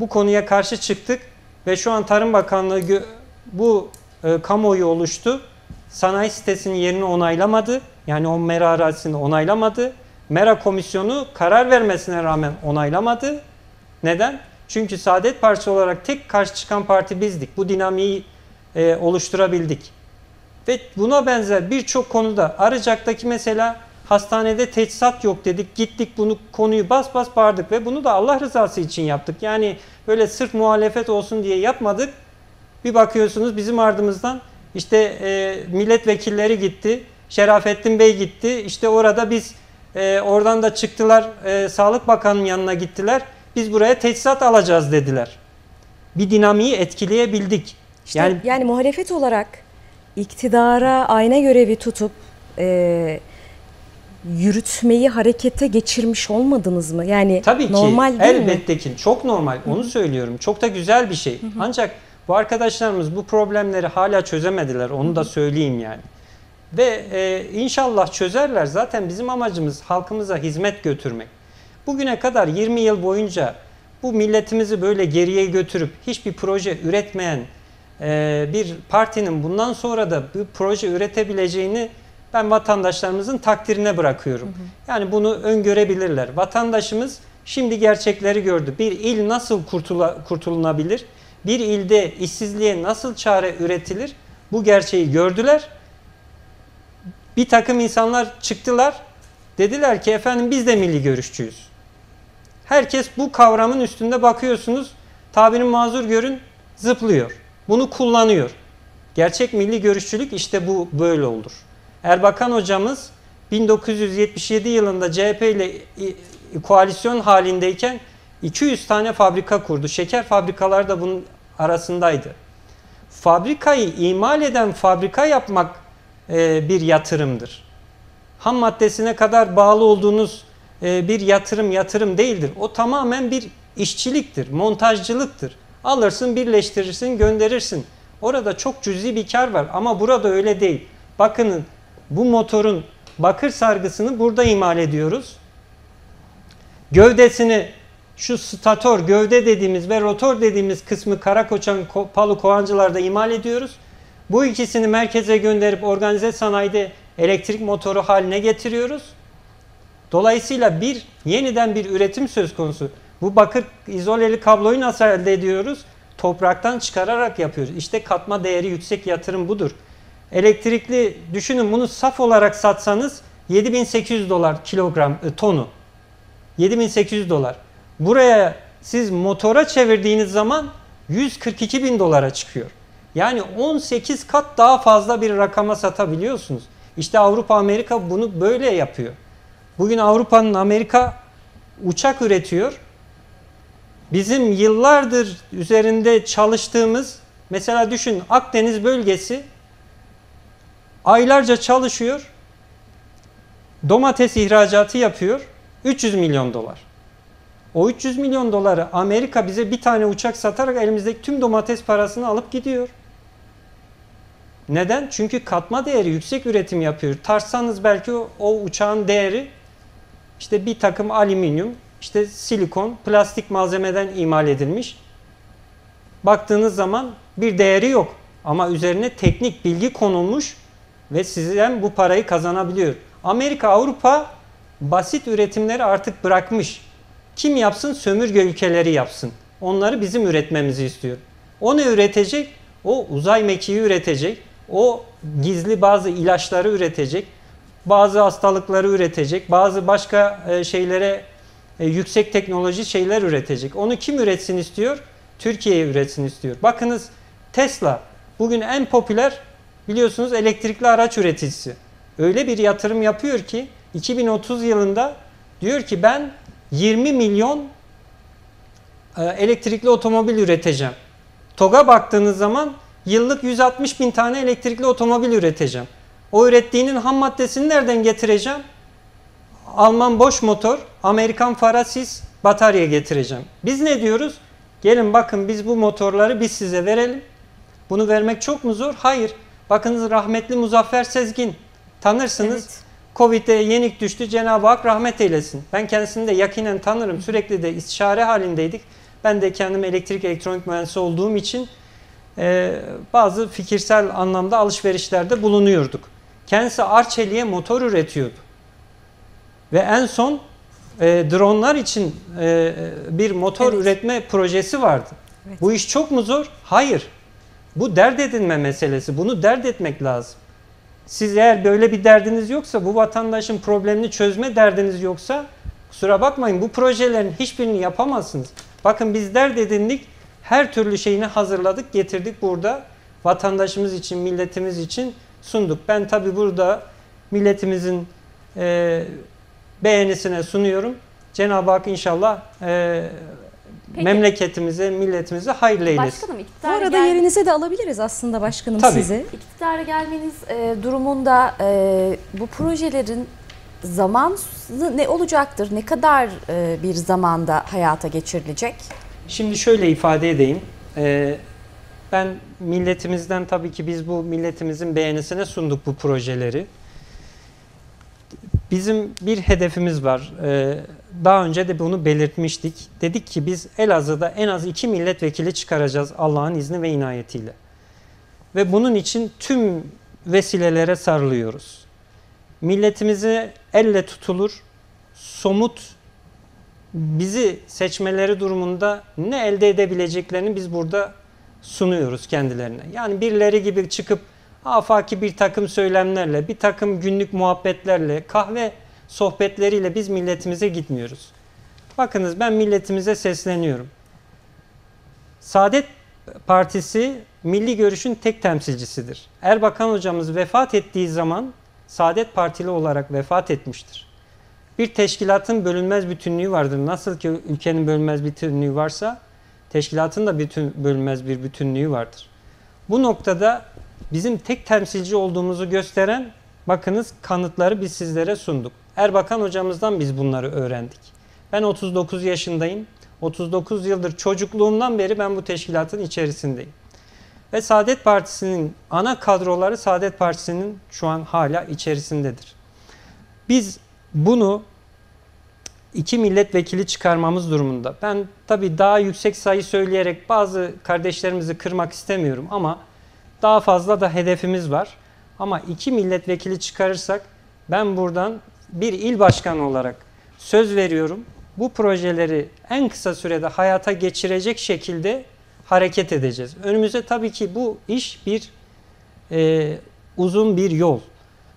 Bu konuya karşı çıktık. Ve şu an Tarım Bakanlığı bu e, kamuoyu oluştu. Sanayi sitesinin yerini onaylamadı. Yani o mera arazisini onaylamadı. Mera komisyonu karar vermesine rağmen onaylamadı. Neden? Çünkü Saadet Partisi olarak tek karşı çıkan parti bizdik. Bu dinamiği e, oluşturabildik. Ve buna benzer birçok konuda Arıcak'taki mesela hastanede teçhizat yok dedik. Gittik bunu konuyu bas bas bağırdık ve bunu da Allah rızası için yaptık. Yani böyle sırf muhalefet olsun diye yapmadık. Bir bakıyorsunuz bizim ardımızdan işte e, milletvekilleri gitti. Şerafettin Bey gitti. İşte orada biz e, oradan da çıktılar. E, Sağlık Bakanı'nın yanına gittiler. Biz buraya teçhizat alacağız dediler. Bir dinamiği etkileyebildik. İşte yani, yani muhalefet olarak iktidara ayna görevi tutup e, yürütmeyi harekete geçirmiş olmadınız mı? Yani Tabii ki normal değil elbette mi? ki çok normal onu Hı-hı. söylüyorum. Çok da güzel bir şey. Hı-hı. Ancak bu arkadaşlarımız bu problemleri hala çözemediler. Onu da söyleyeyim yani. Ve e, inşallah çözerler. Zaten bizim amacımız halkımıza hizmet götürmek. Bugüne kadar 20 yıl boyunca bu milletimizi böyle geriye götürüp hiçbir proje üretmeyen e, bir partinin bundan sonra da bir proje üretebileceğini ben vatandaşlarımızın takdirine bırakıyorum. Hı hı. Yani bunu öngörebilirler. Vatandaşımız şimdi gerçekleri gördü. Bir il nasıl kurtula, kurtulunabilir? Bir ilde işsizliğe nasıl çare üretilir? Bu gerçeği gördüler. Bir takım insanlar çıktılar. Dediler ki efendim biz de milli görüşçüyüz. Herkes bu kavramın üstünde bakıyorsunuz. Tabirin mazur görün zıplıyor. Bunu kullanıyor. Gerçek milli görüşçülük işte bu böyle olur. Erbakan hocamız 1977 yılında CHP ile koalisyon halindeyken 200 tane fabrika kurdu. Şeker fabrikaları da bunun arasındaydı. Fabrikayı imal eden fabrika yapmak e, bir yatırımdır. Ham maddesine kadar bağlı olduğunuz e, bir yatırım yatırım değildir. O tamamen bir işçiliktir, montajcılıktır. Alırsın, birleştirirsin, gönderirsin. Orada çok cüzi bir kar var ama burada öyle değil. Bakın bu motorun bakır sargısını burada imal ediyoruz. Gövdesini şu stator, gövde dediğimiz ve rotor dediğimiz kısmı Karakoçan, Palu, Kovancılar'da imal ediyoruz. Bu ikisini merkeze gönderip organize sanayide elektrik motoru haline getiriyoruz. Dolayısıyla bir yeniden bir üretim söz konusu. Bu bakır izoleli kabloyu nasıl elde ediyoruz? Topraktan çıkararak yapıyoruz. İşte katma değeri yüksek yatırım budur. Elektrikli düşünün bunu saf olarak satsanız 7800 dolar kilogram e, tonu. 7800 dolar. Buraya siz motora çevirdiğiniz zaman 142 bin dolara çıkıyor. Yani 18 kat daha fazla bir rakama satabiliyorsunuz. İşte Avrupa Amerika bunu böyle yapıyor. Bugün Avrupa'nın Amerika uçak üretiyor. Bizim yıllardır üzerinde çalıştığımız mesela düşün Akdeniz bölgesi aylarca çalışıyor. Domates ihracatı yapıyor. 300 milyon dolar. O 300 milyon doları Amerika bize bir tane uçak satarak elimizdeki tüm domates parasını alıp gidiyor. Neden? Çünkü katma değeri yüksek üretim yapıyor. Tartsanız belki o, o uçağın değeri işte bir takım alüminyum, işte silikon, plastik malzemeden imal edilmiş. Baktığınız zaman bir değeri yok ama üzerine teknik bilgi konulmuş ve sizden bu parayı kazanabiliyor. Amerika, Avrupa basit üretimleri artık bırakmış. Kim yapsın? Sömürge ülkeleri yapsın. Onları bizim üretmemizi istiyor. O ne üretecek? O uzay mekiği üretecek. O gizli bazı ilaçları üretecek. Bazı hastalıkları üretecek. Bazı başka e, şeylere e, yüksek teknoloji şeyler üretecek. Onu kim üretsin istiyor? Türkiye üretsin istiyor. Bakınız Tesla bugün en popüler biliyorsunuz elektrikli araç üreticisi. Öyle bir yatırım yapıyor ki 2030 yılında diyor ki ben 20 milyon e, elektrikli otomobil üreteceğim. TOG'a baktığınız zaman yıllık 160 bin tane elektrikli otomobil üreteceğim. O ürettiğinin ham maddesini nereden getireceğim? Alman boş motor, Amerikan farasis batarya getireceğim. Biz ne diyoruz? Gelin bakın biz bu motorları biz size verelim. Bunu vermek çok mu zor? Hayır. Bakınız rahmetli Muzaffer Sezgin tanırsınız. Evet. Covid'de yenik düştü. Cenab-ı Hak rahmet eylesin. Ben kendisini de yakinen tanırım. Sürekli de istişare halindeydik. Ben de kendim elektrik elektronik mühendisi olduğum için e, bazı fikirsel anlamda alışverişlerde bulunuyorduk. Kendisi Arçelik'e motor üretiyordu. Ve en son e, dronlar için e, bir motor Evet. üretme projesi vardı. Evet. Bu iş çok mu zor? Hayır. Bu dert edinme meselesi. Bunu dert etmek lazım. Siz eğer böyle bir derdiniz yoksa, bu vatandaşın problemini çözme derdiniz yoksa kusura bakmayın bu projelerin hiçbirini yapamazsınız. Bakın biz dert edindik, her türlü şeyini hazırladık, getirdik burada vatandaşımız için, milletimiz için sunduk. Ben tabi burada milletimizin e, beğenisine sunuyorum. Cenab-ı Hak inşallah e, Peki. memleketimize, milletimize hayırlı eylesin. Başkanım Bu iktidara arada gel- yerinize de alabiliriz aslında başkanım Tabii. sizi. İktidara gelmeniz e, durumunda e, bu projelerin zamanı ne olacaktır? Ne kadar e, bir zamanda hayata geçirilecek? Şimdi şöyle ifade edeyim. Ee, ben milletimizden tabii ki biz bu milletimizin beğenisine sunduk bu projeleri. Bizim bir hedefimiz var. Ee, daha önce de bunu belirtmiştik. Dedik ki biz Elazığ'da en az iki milletvekili çıkaracağız Allah'ın izni ve inayetiyle. Ve bunun için tüm vesilelere sarılıyoruz. Milletimizi elle tutulur, somut bizi seçmeleri durumunda ne elde edebileceklerini biz burada sunuyoruz kendilerine. Yani birileri gibi çıkıp afaki bir takım söylemlerle, bir takım günlük muhabbetlerle, kahve sohbetleriyle biz milletimize gitmiyoruz. Bakınız ben milletimize sesleniyorum. Saadet Partisi milli görüşün tek temsilcisidir. Erbakan hocamız vefat ettiği zaman Saadet Partili olarak vefat etmiştir. Bir teşkilatın bölünmez bütünlüğü vardır. Nasıl ki ülkenin bölünmez bütünlüğü varsa teşkilatın da bütün bölünmez bir bütünlüğü vardır. Bu noktada bizim tek temsilci olduğumuzu gösteren bakınız kanıtları biz sizlere sunduk. Erbakan hocamızdan biz bunları öğrendik. Ben 39 yaşındayım. 39 yıldır çocukluğumdan beri ben bu teşkilatın içerisindeyim. Ve Saadet Partisi'nin ana kadroları Saadet Partisi'nin şu an hala içerisindedir. Biz bunu iki milletvekili çıkarmamız durumunda. Ben tabii daha yüksek sayı söyleyerek bazı kardeşlerimizi kırmak istemiyorum ama daha fazla da hedefimiz var. Ama iki milletvekili çıkarırsak ben buradan bir il başkanı olarak söz veriyorum. Bu projeleri en kısa sürede hayata geçirecek şekilde hareket edeceğiz. Önümüzde tabii ki bu iş bir e, uzun bir yol.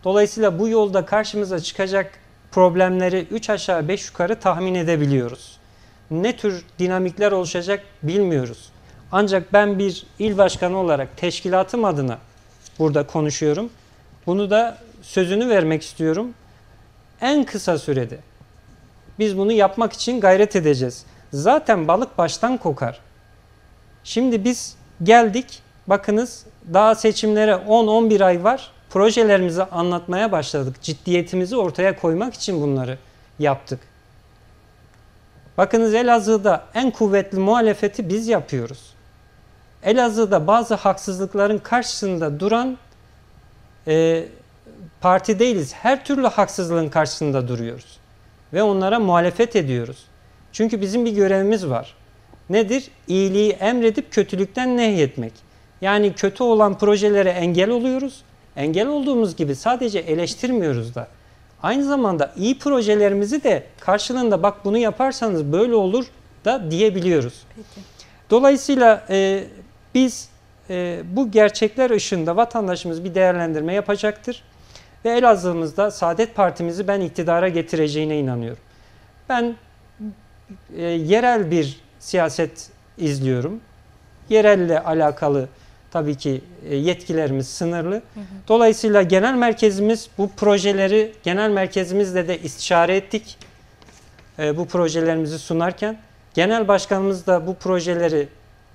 Dolayısıyla bu yolda karşımıza çıkacak problemleri 3 aşağı 5 yukarı tahmin edebiliyoruz. Ne tür dinamikler oluşacak bilmiyoruz. Ancak ben bir il başkanı olarak teşkilatım adına burada konuşuyorum. Bunu da sözünü vermek istiyorum. En kısa sürede biz bunu yapmak için gayret edeceğiz. Zaten balık baştan kokar. Şimdi biz geldik. Bakınız daha seçimlere 10-11 ay var. Projelerimizi anlatmaya başladık. Ciddiyetimizi ortaya koymak için bunları yaptık. Bakınız Elazığ'da en kuvvetli muhalefeti biz yapıyoruz. Elazığ'da bazı haksızlıkların karşısında duran e, parti değiliz. Her türlü haksızlığın karşısında duruyoruz. Ve onlara muhalefet ediyoruz. Çünkü bizim bir görevimiz var. Nedir? İyiliği emredip kötülükten nehyetmek. Yani kötü olan projelere engel oluyoruz. Engel olduğumuz gibi sadece eleştirmiyoruz da. Aynı zamanda iyi projelerimizi de karşılığında bak bunu yaparsanız böyle olur da diyebiliyoruz. Peki. Dolayısıyla e, biz e, bu gerçekler ışığında vatandaşımız bir değerlendirme yapacaktır. Ve Elazığ'ımızda Saadet Partimizi ben iktidara getireceğine inanıyorum. Ben e, yerel bir siyaset izliyorum. Yerelle alakalı tabii ki e, yetkilerimiz sınırlı. Dolayısıyla genel merkezimiz bu projeleri genel merkezimizle de istişare ettik. E, bu projelerimizi sunarken genel başkanımız da bu projeleri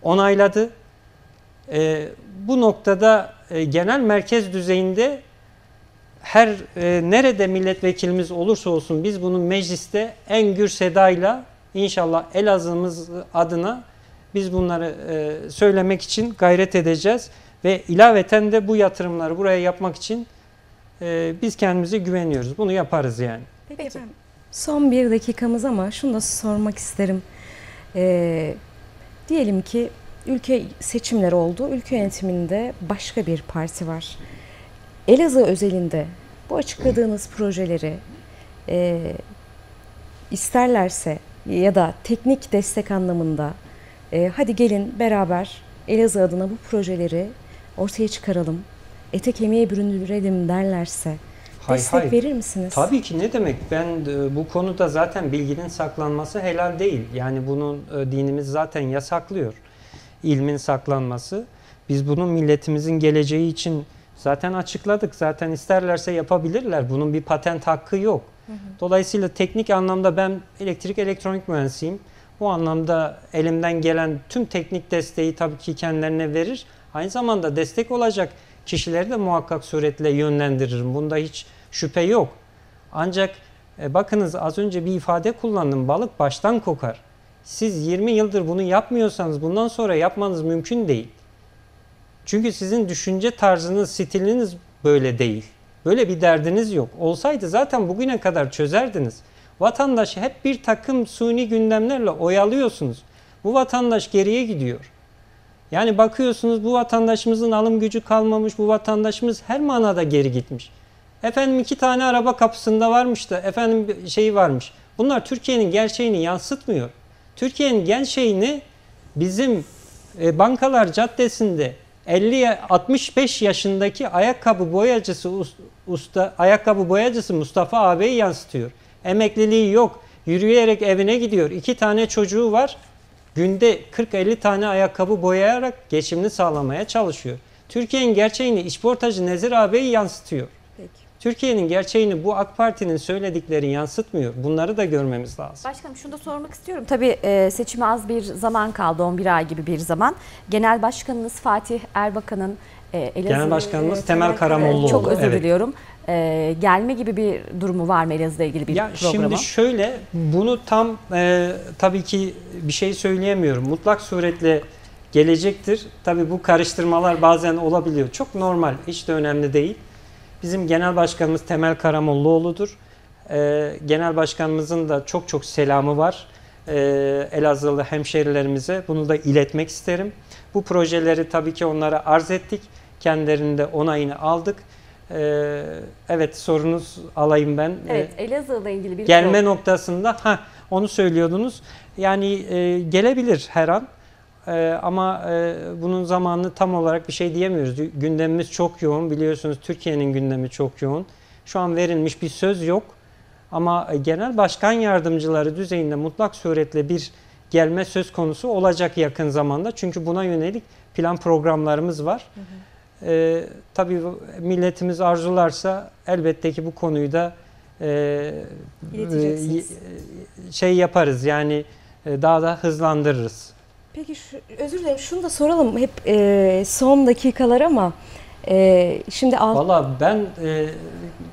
onayladı. E, bu noktada e, genel merkez düzeyinde her e, nerede milletvekilimiz olursa olsun biz bunu mecliste en gür sedayla inşallah Elazığ'ımız adına biz bunları e, söylemek için gayret edeceğiz ve ilaveten de bu yatırımları buraya yapmak için e, biz kendimize güveniyoruz. Bunu yaparız yani. Peki efendim. Son bir dakikamız ama şunu da sormak isterim. Ee, diyelim ki ülke seçimleri oldu. Ülke yönetiminde başka bir parti var. Elazığ özelinde bu açıkladığınız projeleri e, isterlerse ya da teknik destek anlamında e, hadi gelin beraber Elazığ adına bu projeleri ortaya çıkaralım, ete kemiğe büründürelim derlerse Hay destek hay. verir misiniz? Tabii ki ne demek? Ben e, bu konuda zaten bilginin saklanması helal değil. Yani bunun e, dinimiz zaten yasaklıyor. İlmin saklanması. Biz bunun milletimizin geleceği için zaten açıkladık. Zaten isterlerse yapabilirler. Bunun bir patent hakkı yok. Dolayısıyla teknik anlamda ben elektrik elektronik mühendisiyim. Bu anlamda elimden gelen tüm teknik desteği tabii ki kendilerine verir. Aynı zamanda destek olacak kişileri de muhakkak suretle yönlendiririm. Bunda hiç şüphe yok. Ancak e, bakınız az önce bir ifade kullandım. Balık baştan kokar. Siz 20 yıldır bunu yapmıyorsanız bundan sonra yapmanız mümkün değil. Çünkü sizin düşünce tarzınız, stiliniz böyle değil. Böyle bir derdiniz yok. Olsaydı zaten bugüne kadar çözerdiniz. Vatandaşı hep bir takım suni gündemlerle oyalıyorsunuz. Bu vatandaş geriye gidiyor. Yani bakıyorsunuz bu vatandaşımızın alım gücü kalmamış, bu vatandaşımız her manada geri gitmiş. Efendim iki tane araba kapısında varmış da efendim şey varmış. Bunlar Türkiye'nin gerçeğini yansıtmıyor. Türkiye'nin gerçeğini bizim e, bankalar caddesinde 50 65 yaşındaki ayakkabı boyacısı us- usta ayakkabı boyacısı Mustafa ağabeyi yansıtıyor. Emekliliği yok. Yürüyerek evine gidiyor. İki tane çocuğu var. Günde 40-50 tane ayakkabı boyayarak geçimini sağlamaya çalışıyor. Türkiye'nin gerçeğini işportacı Nezir ağabeyi yansıtıyor. Türkiye'nin gerçeğini bu AK Parti'nin söyledikleri yansıtmyor. Bunları da görmemiz lazım. Başkanım şunu da sormak istiyorum. Tabii e, seçime az bir zaman kaldı, 11 ay gibi bir zaman. Genel Başkanınız Fatih Erbakan'ın e, Elazığ... Genel Başkanımız e, Temel Karamollaoğlu. Çok özür Evet. diliyorum. E, gelme gibi bir durumu var mı Elazığ'la ilgili bir Ya programı? şimdi şöyle bunu tam e, tabii ki bir şey söyleyemiyorum. Mutlak suretle gelecektir. Tabii bu karıştırmalar bazen olabiliyor. Çok normal, hiç de önemli değil. Bizim genel başkanımız Temel Karamollaoğlu'dur. E, genel başkanımızın da çok çok selamı var. E, Elazığlı hemşerilerimize bunu da iletmek isterim. Bu projeleri tabii ki onlara arz ettik. Kendilerinin de onayını aldık. E, evet sorunuz alayım ben. E, Evet, Elazığ'la ilgili bir gelme program. noktasında ha onu söylüyordunuz. Yani e, gelebilir her an. E, ama e, bunun zamanını tam olarak bir şey diyemiyoruz. Gündemimiz çok yoğun. Biliyorsunuz Türkiye'nin gündemi çok yoğun. Şu an verilmiş bir söz yok. Ama e, genel başkan yardımcıları düzeyinde mutlak suretle bir gelme söz konusu olacak yakın zamanda. Çünkü buna yönelik plan programlarımız var. E, tabii bu- milletimiz arzularsa elbette ki bu konuyu da e, e, şey yaparız yani daha da hızlandırırız. Peki şu, özür dilerim şunu da soralım hep e, son dakikalar ama e, şimdi alt, Valla ben e,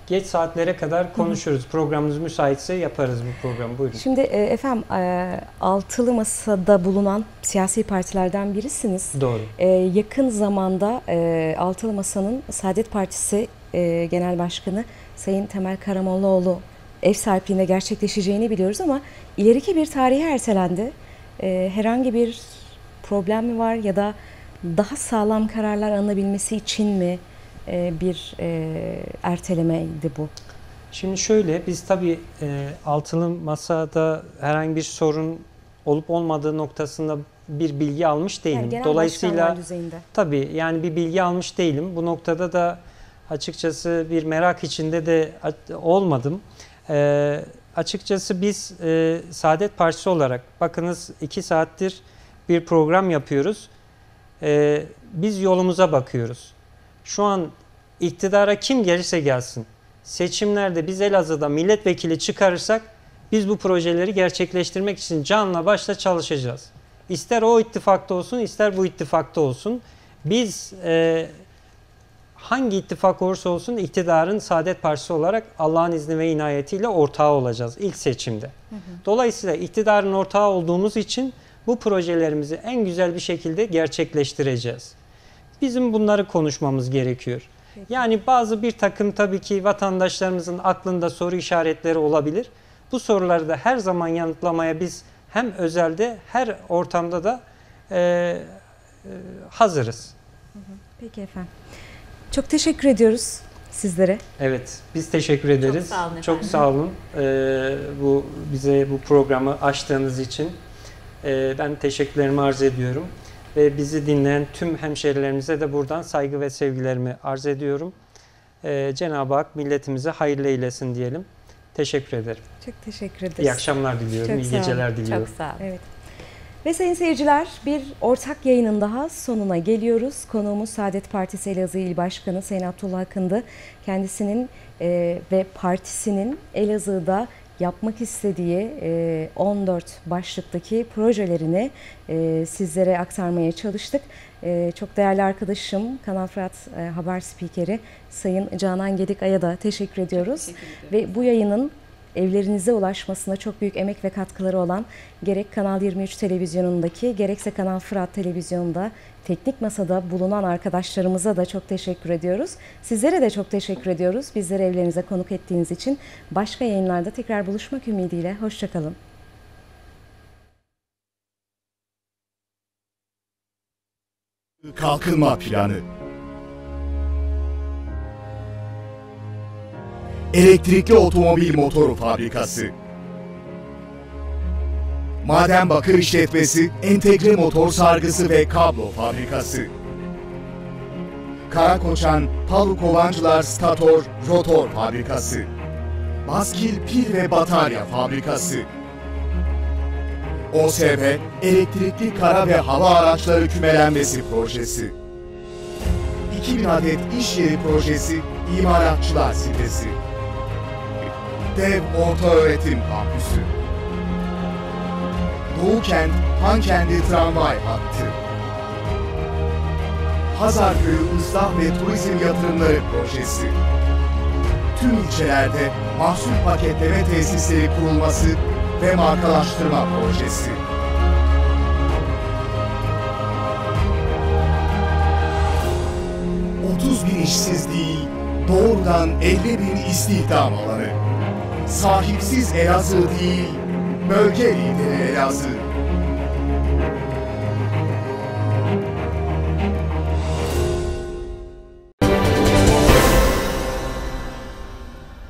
geç saatlere kadar konuşuruz. Programımız müsaitse yaparız bu programı. Buyurun. şimdi e, efendim e, altılı masada bulunan siyasi partilerden birisiniz. Doğru. E, yakın zamanda e, altılı masanın Saadet Partisi e, Genel Başkanı Sayın Temel Karamollaoğlu ev sahipliğinde gerçekleşeceğini biliyoruz ama ileriki bir tarihe ertelendi. E, herhangi bir problem mi var ya da daha sağlam kararlar alınabilmesi için mi e, bir e, ertelemeydi bu? Şimdi şöyle biz tabii e, altılı masada herhangi bir sorun olup olmadığı noktasında bir bilgi almış değilim. Yani genel Dolayısıyla tabii yani bir bilgi almış değilim. Bu noktada da açıkçası bir merak içinde de olmadım. E, açıkçası biz e, Saadet Partisi olarak bakınız iki saattir bir program yapıyoruz. E, biz yolumuza bakıyoruz. Şu an iktidara kim gelirse gelsin seçimlerde biz Elazığ'da milletvekili çıkarırsak biz bu projeleri gerçekleştirmek için canla başla çalışacağız. İster o ittifakta olsun ister bu ittifakta olsun. Biz e, hangi ittifak olursa olsun iktidarın Saadet Partisi olarak Allah'ın izni ve inayetiyle ortağı olacağız ilk seçimde. Dolayısıyla iktidarın ortağı olduğumuz için bu projelerimizi en güzel bir şekilde gerçekleştireceğiz. Bizim bunları konuşmamız gerekiyor. Yani bazı bir takım tabii ki vatandaşlarımızın aklında soru işaretleri olabilir. Bu soruları da her zaman yanıtlamaya biz hem özelde her ortamda da e, e, hazırız. Peki efendim. Çok teşekkür ediyoruz sizlere. Evet, biz teşekkür ederiz. sağ olun Çok sağ olun. Ee, bu bize bu programı açtığınız için Ee, ben teşekkürlerimi arz ediyorum ve bizi dinleyen tüm hemşerilerimize de buradan saygı ve sevgilerimi arz ediyorum. Ee, Cenab-ı Hak milletimize hayırlı eylesin diyelim. Teşekkür ederim. Çok teşekkür ederiz. İyi akşamlar diliyorum, Çok iyi geceler diliyorum. Çok sağ olun. Evet. Ve sayın seyirciler bir ortak yayının daha sonuna geliyoruz. Konuğumuz Saadet Partisi Elazığ İl Başkanı Sayın Abdullah Akın'dı. Kendisinin e, ve partisinin Elazığ'da yapmak istediği e, 14 başlıktaki projelerini e, sizlere aktarmaya çalıştık. E, çok değerli arkadaşım Kanal Fırat e, haber spikeri Sayın Canan Gedikay'a da teşekkür ediyoruz. Teşekkür. Ve bu yayının evlerinize ulaşmasına çok büyük emek ve katkıları olan gerek Kanal 23 televizyonundaki gerekse Kanal Fırat televizyonunda teknik masada bulunan arkadaşlarımıza da çok teşekkür ediyoruz. Sizlere de çok teşekkür ediyoruz. Bizleri evlerinize konuk ettiğiniz için. Başka yayınlarda tekrar buluşmak ümidiyle. Hoşçakalın. Kalkınma Planı Elektrikli Otomobil Motoru Fabrikası. Maden Bakır İşletmesi, Entegre Motor Sargısı ve Kablo Fabrikası. Karakoçan, Palu Kovancılar Stator Rotor Fabrikası. Baskil Pil ve Batarya Fabrikası. OSB, Elektrikli Kara ve Hava Araçları Kümelenmesi Projesi. 2000 adet iş yeri projesi İmalatçılar sitesi Dev Orta Öğretim Kampüsü Doğu Kent Hankendi Tramvay Hattı Hazarköy'ü Islah ve Turizm Yatırımları Projesi Tüm ilçelerde mahsul paketleme tesisleri kurulması ve markalaştırma projesi. ...30 bin işsiz değil, doğrudan 50 bin istihdam alanı. Sahipsiz Elazığ değil, bölge lideri Elazığ.